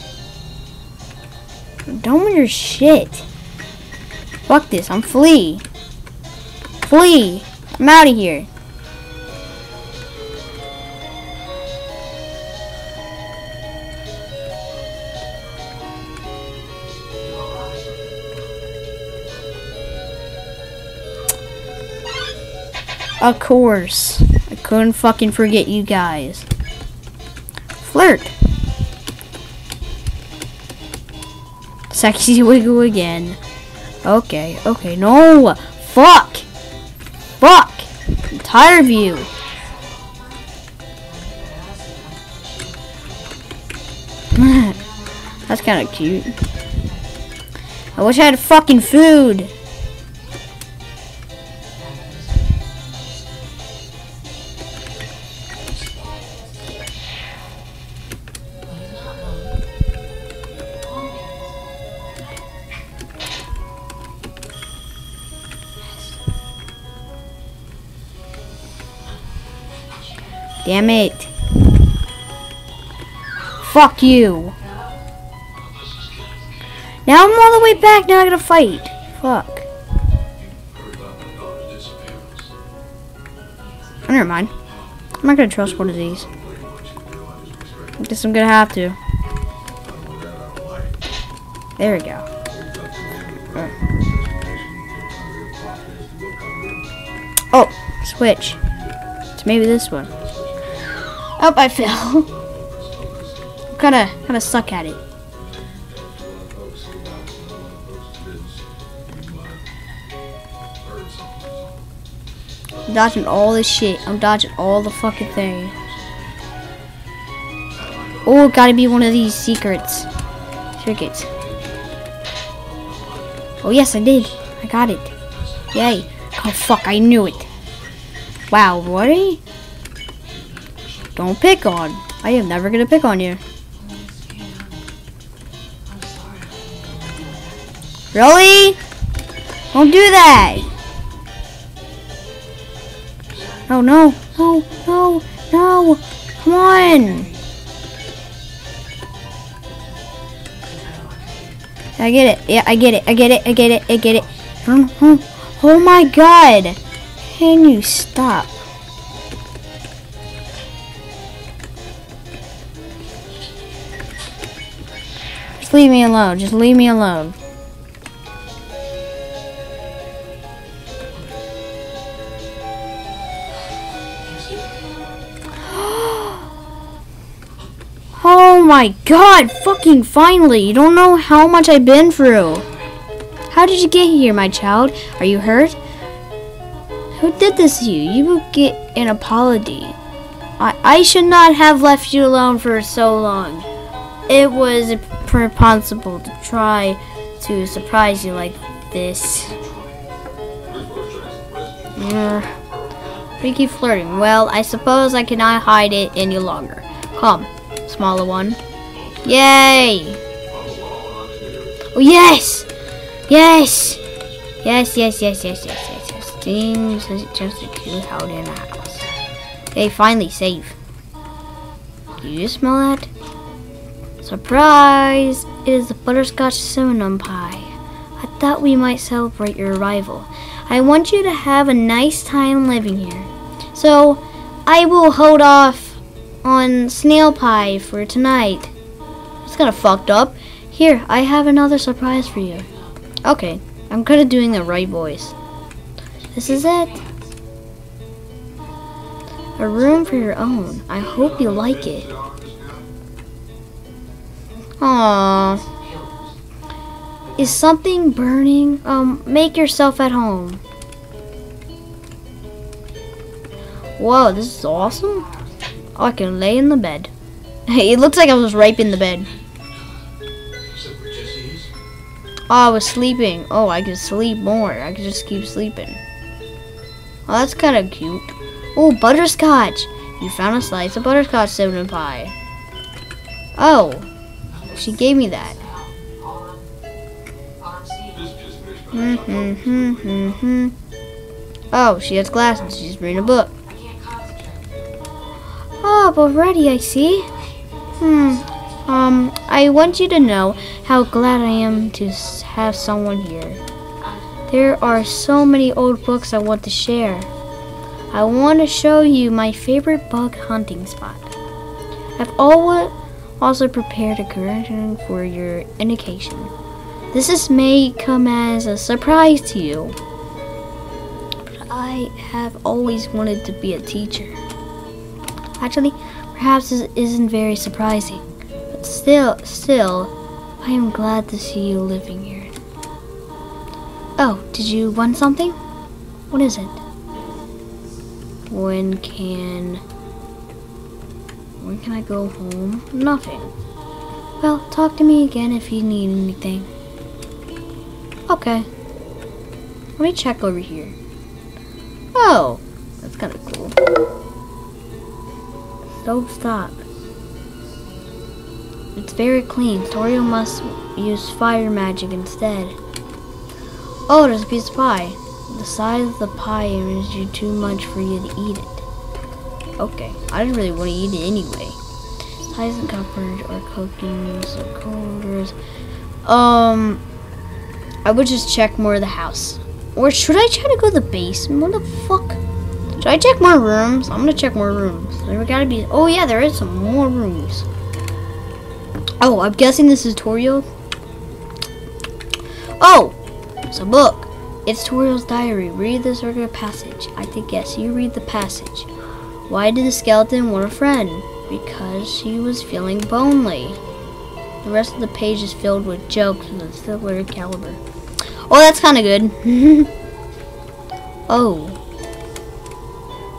S1: I'm done with your shit. Fuck this. I'm flee. Flee. I'm out of here. Of course. I couldn't fucking forget you guys. Flirt. Sexy wiggle again. Okay, okay, no! Fuck! Fuck! I'm tired of you. That's kind of cute. I wish I had fucking food. Damn it. Fuck you. Now I'm all the way back, now I gotta fight. Fuck. Oh, never mind. I'm not gonna trust one of these. I guess I'm gonna have to. There we go. Oh, switch. It's maybe this one. Oh, I fell. I'm kind of, kind of suck at it. I'm dodging all this shit. I'm dodging all the fucking thing. Oh, gotta be one of these secrets. Circuits. Oh, yes, I did. I got it. Yay. Oh, fuck, I knew it. Wow, really? Don't pick on. I am never gonna pick on you. Really? Don't do that. Oh no, no, no, no. Come on. I get it. Yeah, I get it. I get it. I get it. I get it. Oh, oh, oh my god. Can you stop? Leave me alone. Just leave me alone. Oh my god, fucking finally. You don't know how much I've been through. How did you get here, my child? Are you hurt? Who did this to you? You will get an apology. I, I should not have left you alone for so long. It was irresponsible to try to surprise you like this. Freaky flirting. Well, I suppose I cannot hide it any longer. Come, smaller one. Yay! Oh yes! Yes! Yes, yes, yes, yes, yes, yes, yes. Things just a cute out in the house. Okay, finally, save. Do you smell that? Surprise! It is the butterscotch cinnamon pie. I thought we might celebrate your arrival. I want you to have a nice time living here. So, I will hold off on snail pie for tonight. It's kind of fucked up. Here, I have another surprise for you. Okay, I'm kind of doing the right voice. This is it. A room for your own. I hope you like it. Aww. Is something burning? Um, make yourself at home. Whoa, this is awesome. Oh, I can lay in the bed. Hey, it looks like I was right in the bed. Oh, I was sleeping. Oh, I could sleep more. I could just keep sleeping. Oh, that's kind of cute. Oh, butterscotch. You found a slice of butterscotch cinnamon pie. Oh, she gave me that. Mm -hmm, hmm, hmm. Oh, she has glasses. She's reading a book. Oh, but already I see. Hmm. Um, I want you to know how glad I am to have someone here. There are so many old books I want to share. I want to show you my favorite bug hunting spot. I've always also prepared a curtain for your education. This is may come as a surprise to you, but I have always wanted to be a teacher. Actually, perhaps this isn't very surprising, but still, still, I am glad to see you living here. Oh, did you want something? What is it? When can... When can I go home? Nothing. Well, talk to me again if you need anything. Okay. Let me check over here. Oh, that's kind of cool. Don't stop. It's very clean. Toriel must use fire magic instead. Oh, there's a piece of pie. The size of the pie is too much for you to eat it. Okay, I didn't really want to eat it anyway. Size and cupboard or cooking or coolers. Um, I would just check more of the house. Or should I try to go to the basement? What the fuck? Should I check more rooms? I'm gonna check more rooms. There gotta be. Oh yeah, there is some more rooms. Oh, I'm guessing this is Toriel. Oh, it's a book. It's Toriel's diary. Read the circular passage. I think yes, you read the passage. Why did the skeleton want a friend? Because he was feeling lonely. The rest of the page is filled with jokes of the similar caliber. Oh, that's kind of good. oh.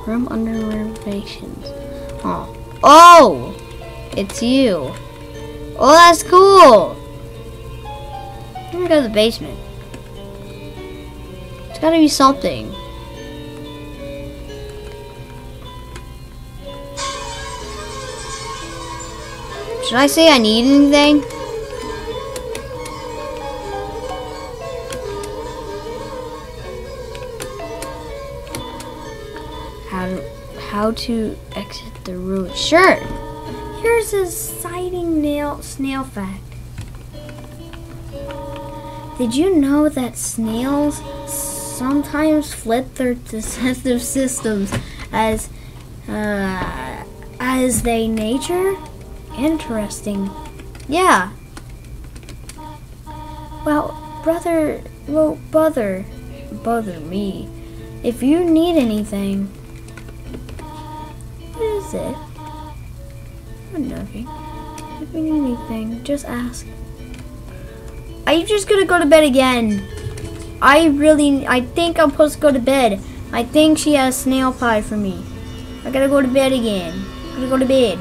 S1: Room under renovations. Oh. Oh! It's you. Oh, that's cool! I'm gonna go to the basement. It's gotta be something. Should I say I need anything? how to how to exit the room. Sure.
S2: Here's a exciting nail snail fact.
S1: Did you know that snails sometimes flip their digestive systems as uh, as they nature? Interesting. Yeah. Well, brother, well, brother, bother me. If you need anything, what is it? Oh, nothing. If you need anything, just ask. Are you just gonna go to bed again? I really, I think I'm supposed to go to bed. I think she has snail pie for me. I gotta go to bed again. I gotta go to bed.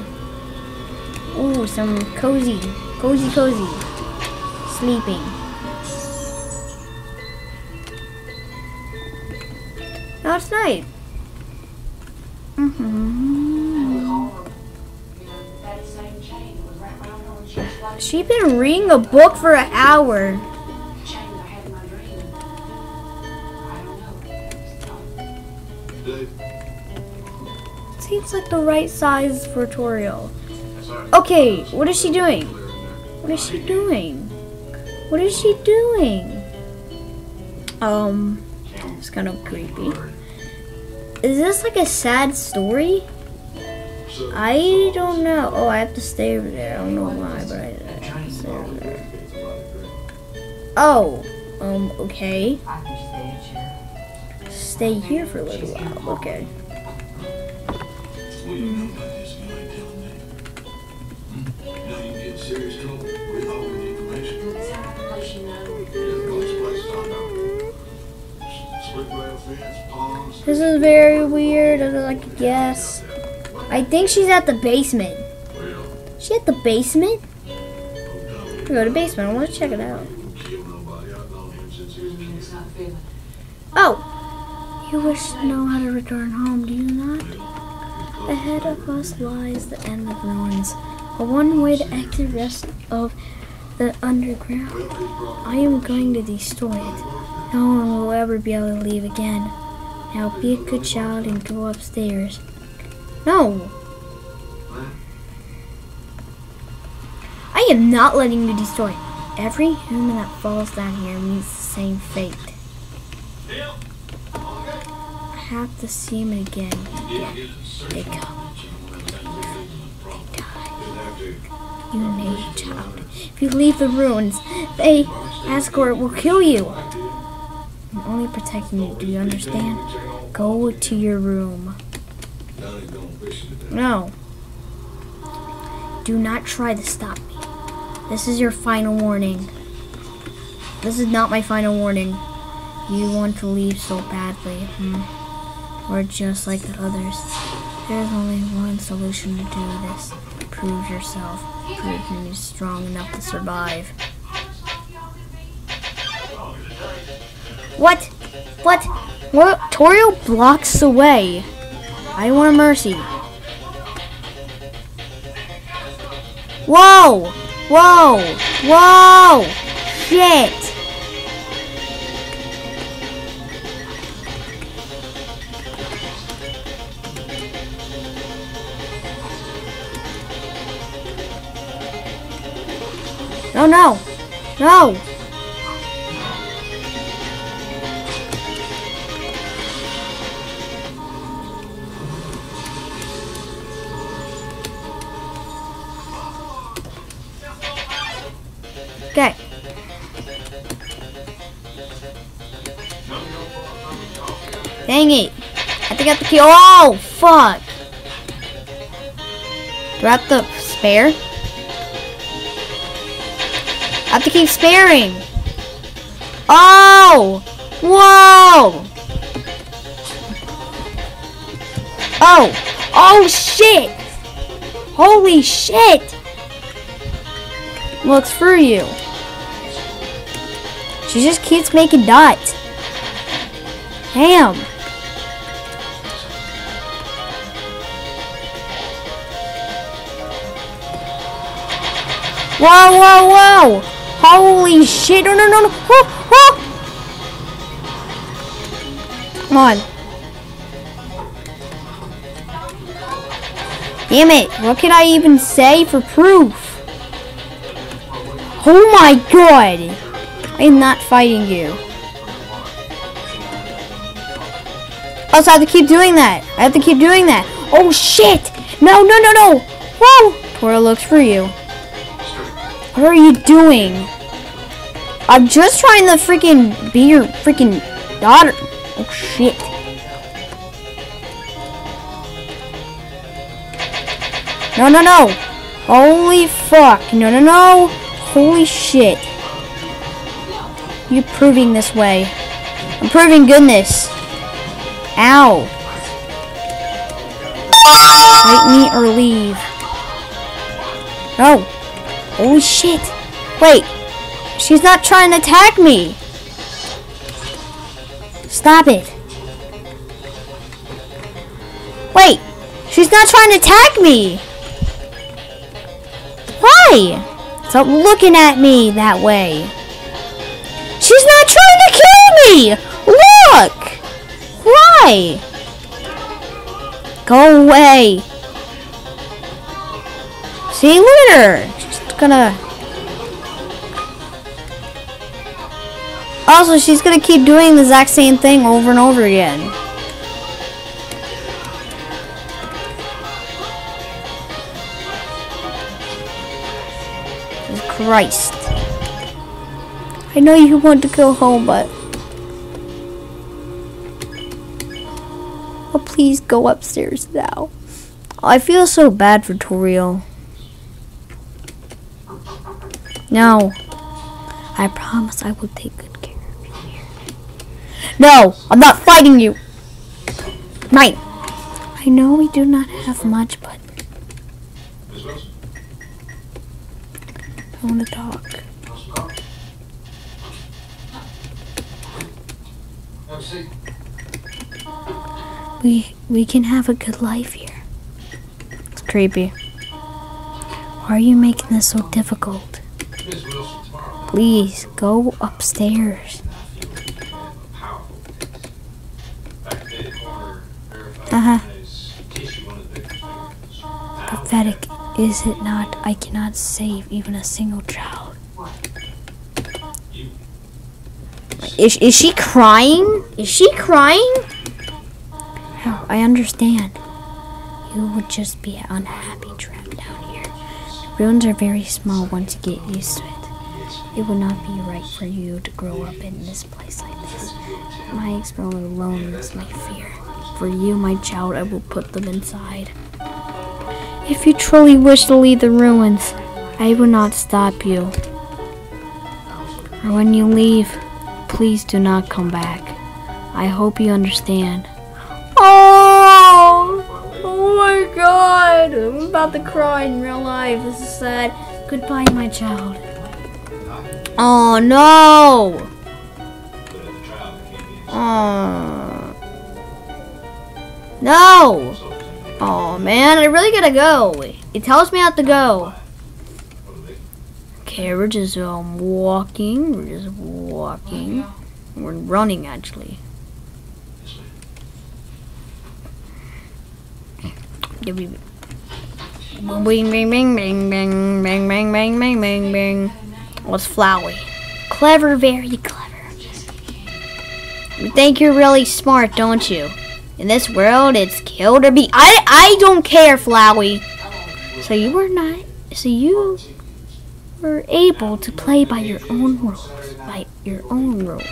S1: Ooh, some cozy, cozy, cozy. Sleeping. Now night. Mm-hmm. She's been reading a book for an hour. Seems like the right size for Toriel. Okay, what is she doing? What is she doing? What is she doing? Um, it's kind of creepy. Is this like a sad story? I don't know. Oh, I have to stay over there. I don't know why, but I, have to stay over there. Oh, um, okay. Stay here for a little while. Okay.
S3: What do This
S1: is very weird. I like guess. I think she's at the basement. She at the basement?
S3: no,
S1: Go to basement. I want to check it out. Oh! You wish to know how to return home, do you not? Ahead of us lies the end of ruins, a one way to exit rest of the underground. I am going to destroy it. No one will ever be able to leave again. Now be a good child and go upstairs. No! I am not letting you destroy. Every human that falls down here meets the same fate. I have to see him again. They. You naked child. If you leave the ruins, they, ASGORE will kill you. I'm only protecting you. Do you understand? Go to your room. No. Do not try to stop me. This is your final warning. This is not my final warning. You want to leave so badly, hmm? Or just like the others. There's only one solution to do this. Prove yourself. Prove you're strong enough to survive. What? What? What? Toriel blocks the way. I want a mercy. Whoa! Whoa! Whoa! Shit! No, no! No! Oh, fuck. Do I have to spare? I have to keep sparing. Oh! Whoa! Oh! Oh, shit! Holy shit! Looks for you. She just keeps making dots. Damn. Whoa, whoa, whoa! Holy shit! No, no, no, no! Oh, oh! Come on. Damn it! What can I even say for proof? Oh my god! I'm not fighting you. Also, I have to keep doing that. I have to keep doing that. Oh shit! No, no, no, no! Whoa! Tora looks for you. What are you doing? I'm just trying to freaking be your freaking daughter. Oh shit. No, no, no. Holy fuck. No, no, no. Holy shit. You're proving this way. I'm proving goodness. Ow. Fight me or leave. No. Holy shit. Wait. She's not trying to attack me. Stop it. Wait. She's not trying to attack me. Why? Stop looking at me that way. She's not trying to kill me! Look! Why? Go away. See, look at her. Gonna... Also, she's gonna keep doing the exact same thing over and over again. Christ. I know you want to go home, but... Oh, please go upstairs now. I feel so bad for Toriel. No. I promise I will take good care of you here. No, I'm not fighting you. Right. I know we do not have much, but? I want to talk.
S3: How's the car? Have a seat.
S1: We we can have a good life here. It's creepy. Why are you making this so difficult? On go upstairs.
S3: Uh huh.
S1: Pathetic, is it not? I cannot save even a single child. Is, is she crying? Is she crying? Oh, I understand. You would just be unhappy trapped down here. The ruins are very small once you get used to it. It would not be right for you to grow up in this place like this. My experience alone is my fear. For you, my child, I will put them inside. If you truly wish to leave the ruins, I will not stop you. Or when you leave, please do not come back. I hope you understand. Oh! Oh my god! I'm about to cry in real life. This is sad. Goodbye, my child. Oh no! Oh. No! Oh man, I really gotta go. It tells me I have to go. Okay, we're just um walking. We're just walking. We're running actually. Bing bing bing bing bing bing bing bing bing bing What's Flowey? Clever, very clever. You think you're really smart, don't you? In this world, it's kill or be. I I don't care, Flowey. So you were not. So you were able to play by your own rules. By your own rules.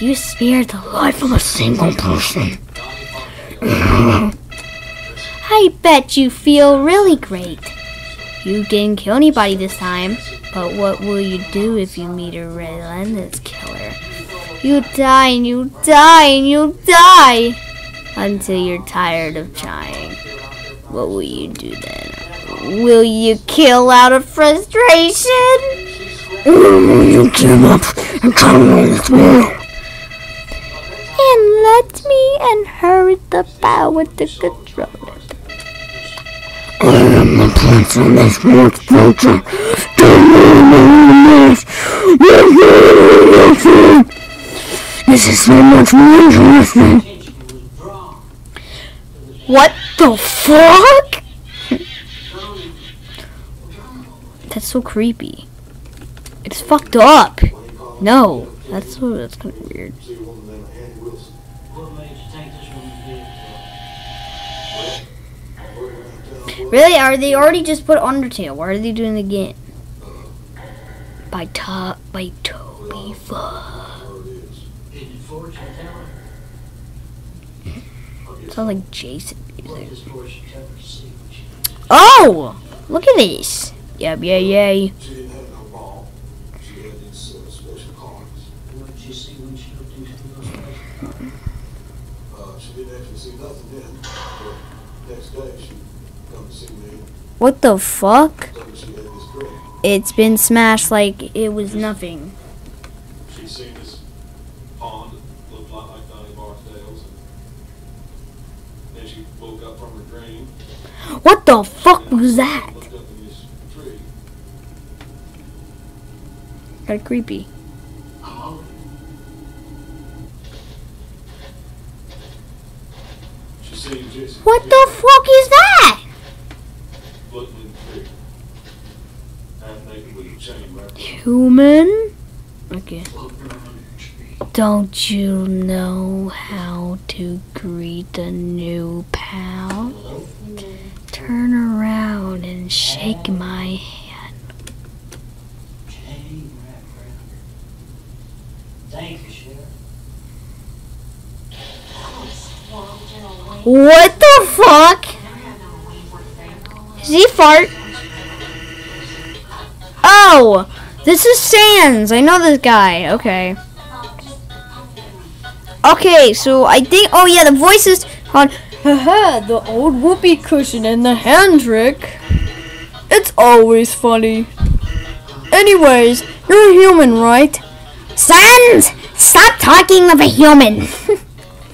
S1: You spared the life of a single person. I bet you feel really great. You didn't kill anybody this time, but what will you do if you meet a relentless killer? You die and you die and you die until you're tired of trying. What will you do then? Will you kill out of frustration?
S4: You give up and come with me.
S1: And let me and inherit the power to control it.
S4: I am the prince of this world's future. This is so much more interesting.
S1: What the fuck? That's so creepy. It's fucked up. No, that's so that's kind of weird. Really? Are they already just put Undertale? Why are they doing it again? By top by Toby Fox.
S3: it is.
S5: good? Is it fortune teller?
S3: I guess
S1: Sounds like Jason music.
S5: does fortune teller see what she
S1: Oh! Look at this. Yep, yay, yay.
S3: She didn't have no ball. She had these special cards.
S5: What did you see when she looked into those places?
S3: She didn't actually see nothing then. But next day, she come to see me.
S1: What the fuck?
S3: Told me she had this girl.
S1: It's been smashed like it was nothing.
S3: She seen this pond that looked a lot like Donnie. Then she woke up from her dream.
S1: What the fuck was that?
S3: Looked up in this tree.
S1: Kind of creepy.
S3: Uh-huh. Jesse.
S1: What the fuck is that?
S3: Floating in the creek. Half naked with a chain wrapped around
S1: Human? Okay.
S5: Floating around in the tree.
S1: Don't you know how to greet a new pal? Turn around and shake my hand.
S5: Chain wrapped around her. Thank you, Sheriff.
S1: What the fuck? Is he fart? Oh, this is Sans. I know this guy. Okay. Okay, so I think. Oh yeah, the voice is on. The old whoopee cushion and the hand trick. It's always funny. Anyways, you're a human, right? Sans, stop talking of a human.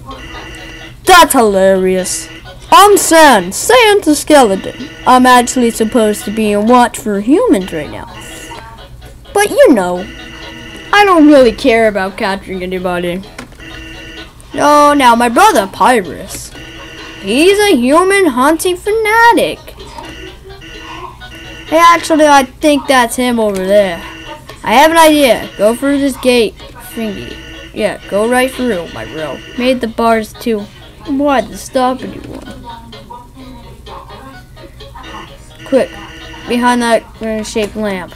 S1: That's hilarious. I'm Sans, Sans the skeleton. I'm actually supposed to be in watch for humans right now. But you know, I don't really care about capturing anybody. No, now my brother Papyrus. He's a human hunting fanatic. Hey, actually, I think that's him over there. I have an idea. Go through this gate thingy. Yeah, go right through, my bro. Made the bars too. What to stop anyone? Quick, behind that uh, shaped lamp.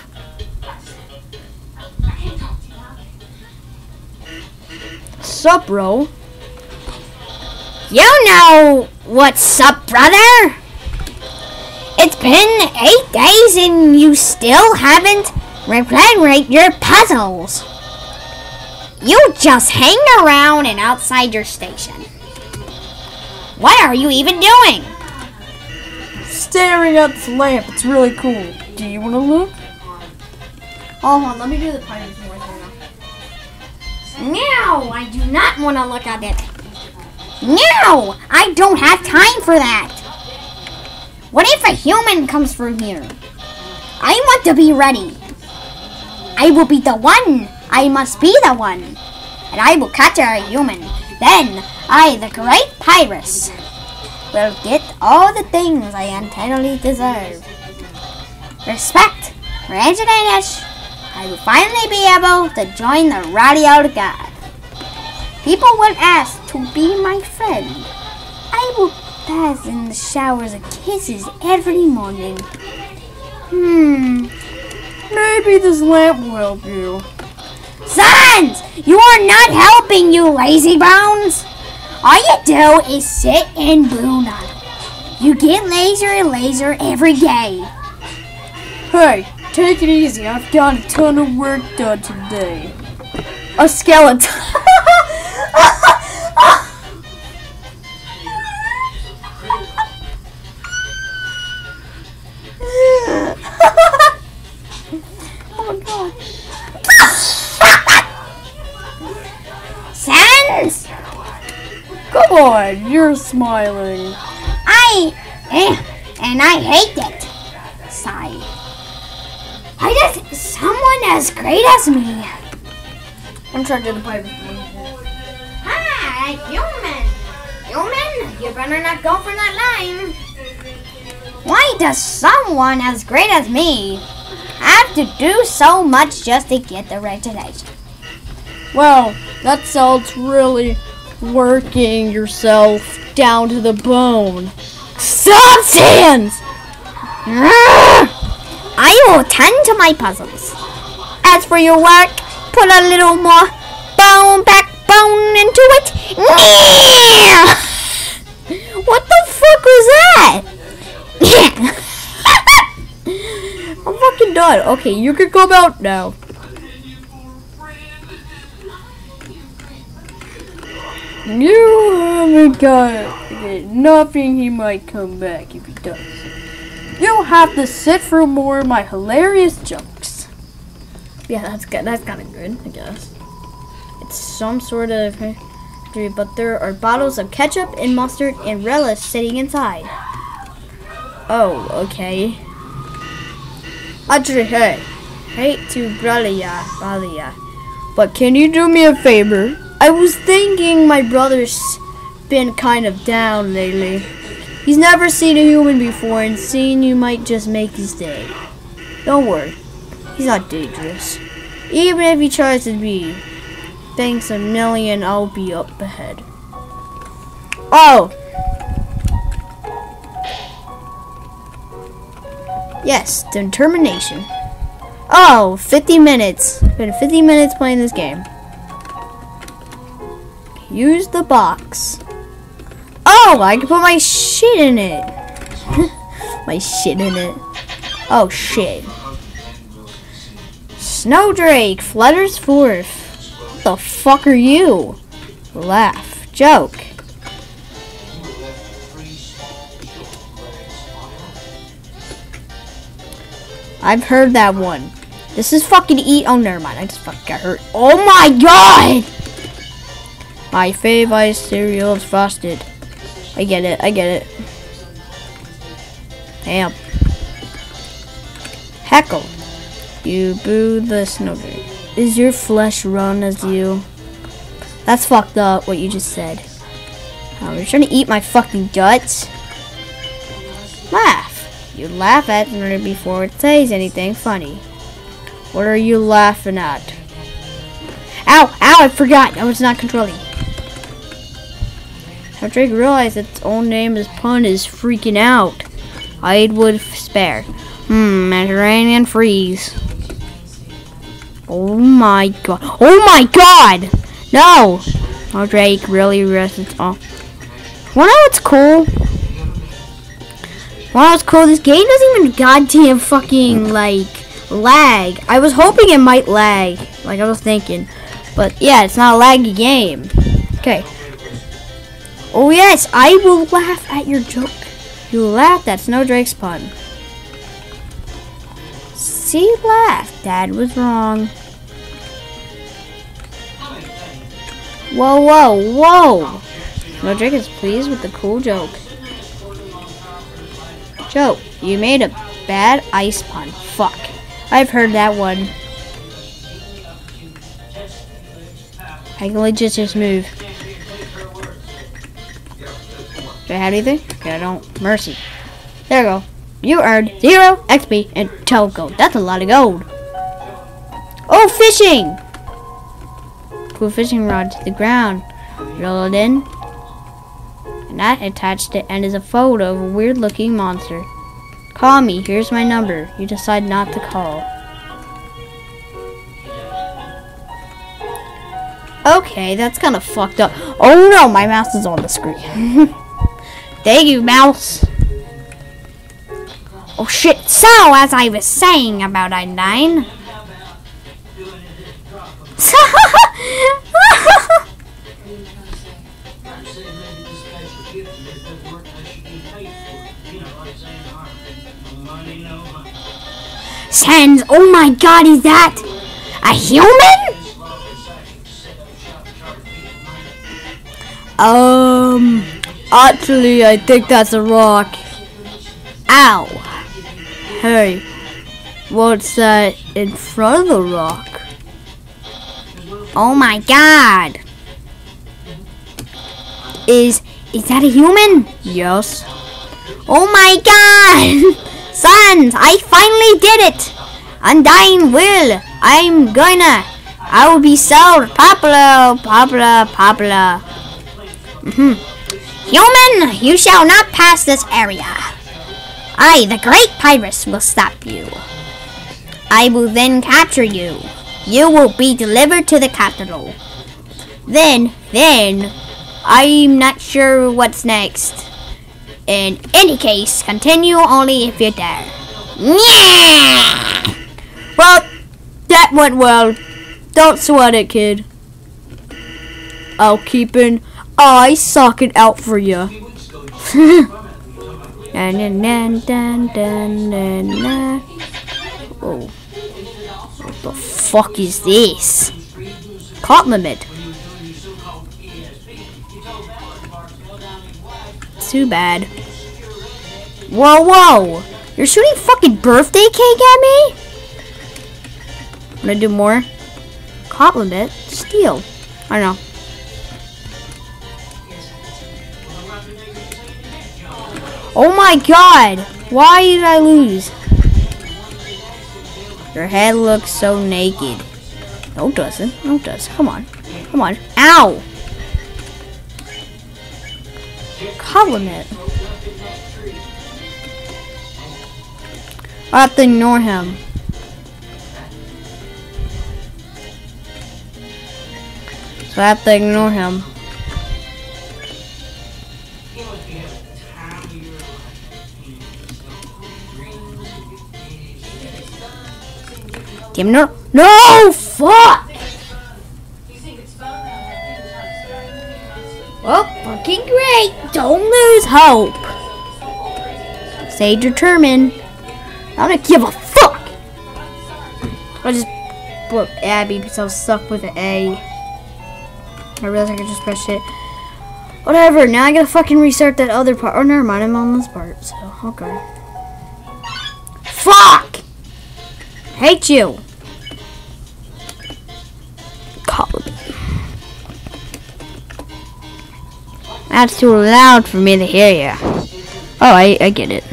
S1: Sup, bro? You know what's up, brother? It's been eight days and you still haven't replayed your puzzles. You just hang around and outside your station. What are you even doing? Staring at this lamp. It's really cool. Do you want to look? Oh, hold on. Let me do the pirate's voice right now. No, I do not want to look at it. No, I don't have time for that. What if a human comes through here? I want to be ready. I will be the one. I must be the one. And I will capture a human. Then I, the great Papyrus, will get all the things I entirely deserve. Respect, Reginatus. I will finally be able to join the Royal Guard. People will ask to be my friend. I will bath in the showers of kisses every morning. Hmm. Maybe this lamp will help you. Sans! You are not helping, you lazy bones! All you do is sit and brood on it. You get laser and laser every day. Hey, take it easy. I've got a ton of work done today. A skeleton. You're smiling. I eh, and I hate it. Sigh. Why does someone as great as me? I'm trying to do the pirate Hi, human. Human, you better not go for that line. Why does someone as great as me
S6: have to do so much just to get the reputation.
S1: Well, that sounds really working yourself down to the bone. Stop, Sans!
S6: I will tend to my puzzles. As for your work, put a little more bone backbone into it. what the fuck was that?
S1: I'm fucking done. Okay, you can come out now. You haven't got nothing. He might come back if he does. You'll have to sit for more of my hilarious jokes. Yeah, that's good. That's kind of good, I guess. It's some sort of, but there are bottles of ketchup and mustard and relish sitting inside. Oh, okay. Hey, hate to bother ya, but can you do me a favor? I was thinking my brother's been kind of down lately. He's never seen a human before, and seeing you might just make his day. Don't worry, he's not dangerous. Even if he tries to be. Thanks a million, I'll be up ahead. Oh! Yes, determination. Oh, 50 minutes. Been 50 minutes playing this game. Use the box. Oh, I can put my shit in it. my shit in it. Oh, shit. Snowdrake flutters forth. What the fuck are you? Laugh. Joke. I've heard that one. This is fucking eat. Oh, never mind. I just fucking got hurt. Oh my god! My favorite cereal is frosted. I get it. I get it. Damn. Heckle. You boo the snowbird. Is your flesh run as you? That's fucked up, what you just said. Oh, you're trying to eat my fucking guts? Laugh. You laugh at me before it says anything funny. What are you laughing at? Ow! Ow! I forgot! I was not controlling. Drake realized its own name is pun is freaking out. I would spare. Hmm, Mediterranean freeze. Oh my god. Oh my god! No! Oh, Drake really rests its own. Wanna know what's cool? Wow, it's cool. This game doesn't even goddamn fucking, like, lag. I was hoping it might lag, like I was thinking. But, yeah, it's not a laggy game. Okay. Oh, yes, I will laugh at your joke. You laughed at Snowdrake's pun. See, laugh. Dad was wrong. Whoa, whoa, whoa. Snowdrake is pleased with the cool joke. Joe, you made a bad ice pun. Fuck. I've heard that one. I can legit just move. Do I have anything? Okay, I don't. Mercy. There we go. You earned zero XP and 12 gold. That's a lot of gold. Oh, fishing! Put fishing rod to the ground. Roll it in. And that attached it and is a photo of a weird looking monster. Call me. Here's my number. You decide not to call. Okay, that's kind of fucked up. Oh no, my mouse is on the screen. Thank you, mouse. Oh shit. So, as I was saying about Undyne. Sans, oh my god, is that a human? Um, actually, I think that's a rock. Ow. Hey, what's that in front of the rock? Oh my god. Is, is that a human? Yes. Oh my god. Sans, I finally did it. Undyne will. I'm gonna. I will be so popular, popular, popular. hmm Human, you shall not pass this area. I, the great Papyrus, will stop you. I will then capture you. You will be delivered to the capital. Then, then, I'm not sure what's next. In any case, continue only if you dare. Yeah! Well, that went well. Don't sweat it, kid. I'll keep an eye socket out for you. dun, dun, dun, dun, dun, dun. Oh. What the fuck is this? Limit. Too bad. Whoa, whoa! You're shooting fucking birthday cake at me? Wanna do more? Limit. Steal. I don't know. Oh my god! Why did I lose? Your head looks so naked. No, it doesn't. No, it does. Come on. Come on. Ow! Compliment. I have to ignore him. So I have to ignore him. Damn no No fuck Well, fucking great. Don't lose hope. Stay determined. I don't give a fuck. I just put Abby because I was stuck with an A. I realized I could just press shit. Whatever, now I gotta fucking restart that other part. Oh, never mind, I'm on this part, so, okay. Fuck! Hate you! That's too loud for me to hear you. Oh, I, I get it.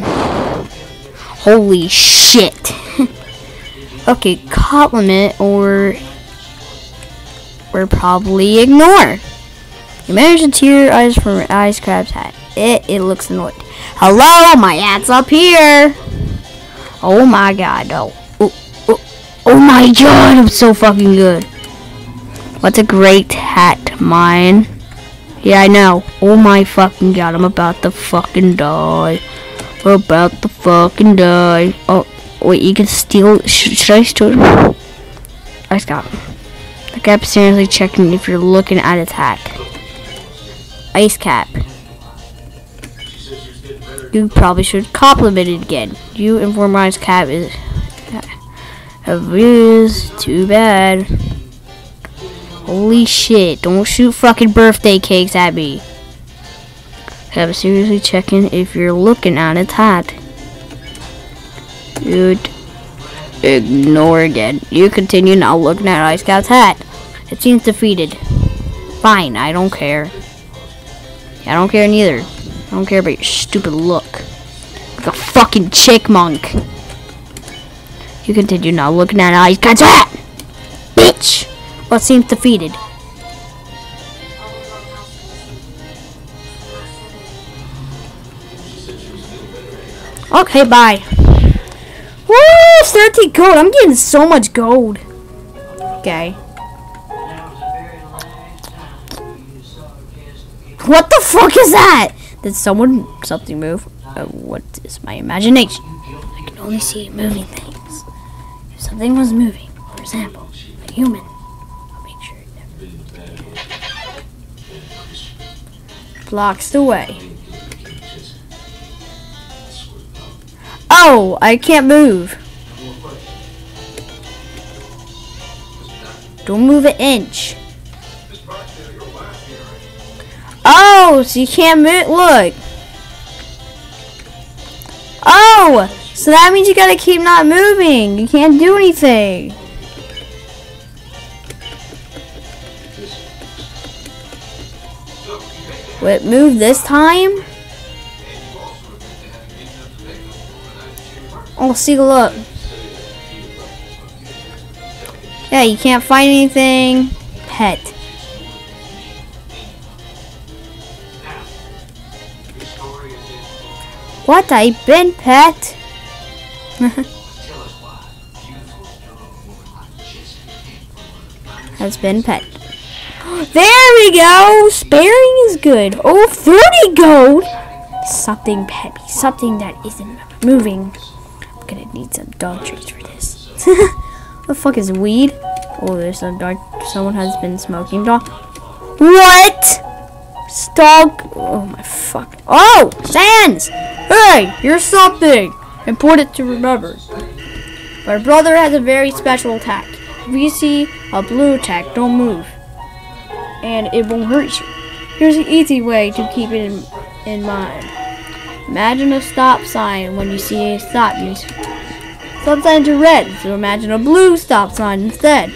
S1: Holy shit. okay, compliment or or probably ignore. You managed to tear eyes from Ice Crab's hat. It it looks annoyed. Hello, my hat's up here. Oh my god, oh. Oh, oh, oh my god, I'm so fucking good. What's a great hat, mine? Yeah, I know. Oh my fucking god, I'm about to fucking die. We're about to fucking die. Oh, wait, you can steal. Sh should I steal? I got. The cap seriously checking if you're looking at hat. Ice cap. You probably should compliment it again. You inform Ice cap is. is too bad. Holy shit, don't shoot fucking birthday cakes at me. Have seriously checking if you're looking at its hat. Dude. Ignore again. You continue now looking at Icecap's hat. It seems defeated. Fine, I don't care. I don't care neither. I don't care about your stupid look. Like a fucking chick chickmunk. You continue now looking at Icecap's hat! It seems defeated. Okay, bye. Woo! 13 gold. I'm getting so much gold. Okay. What the fuck is that? Did someone, something move? Uh, what is my imagination? I can only see moving things. If something was moving, for example, a human, blocks the way. Oh, I can't move. Don't move an inch. Oh, so you can't move. Look. Oh, so that means you gotta keep not moving. You can't do anything. Wait, move this time? Oh, see, look.
S3: Yeah, you can't find anything. Pet. What? I've been pet. Has been pet. There we go. Sparing is good. Oh, 30 gold. Something peppy. Something that isn't moving. I'm gonna need some dog treats for this. What the fuck is weed? Oh, there's some dog. Someone has been smoking dog. What? Dog. Oh my fuck. Oh, Sans.
S1: Hey, here's something important to remember. My brother has a very special attack. If you see a blue attack, don't move. And it won't hurt you. Here's an easy way to keep it in, in mind. Imagine a stop sign when you see a stop. Stop signs are red, so imagine a blue stop sign instead.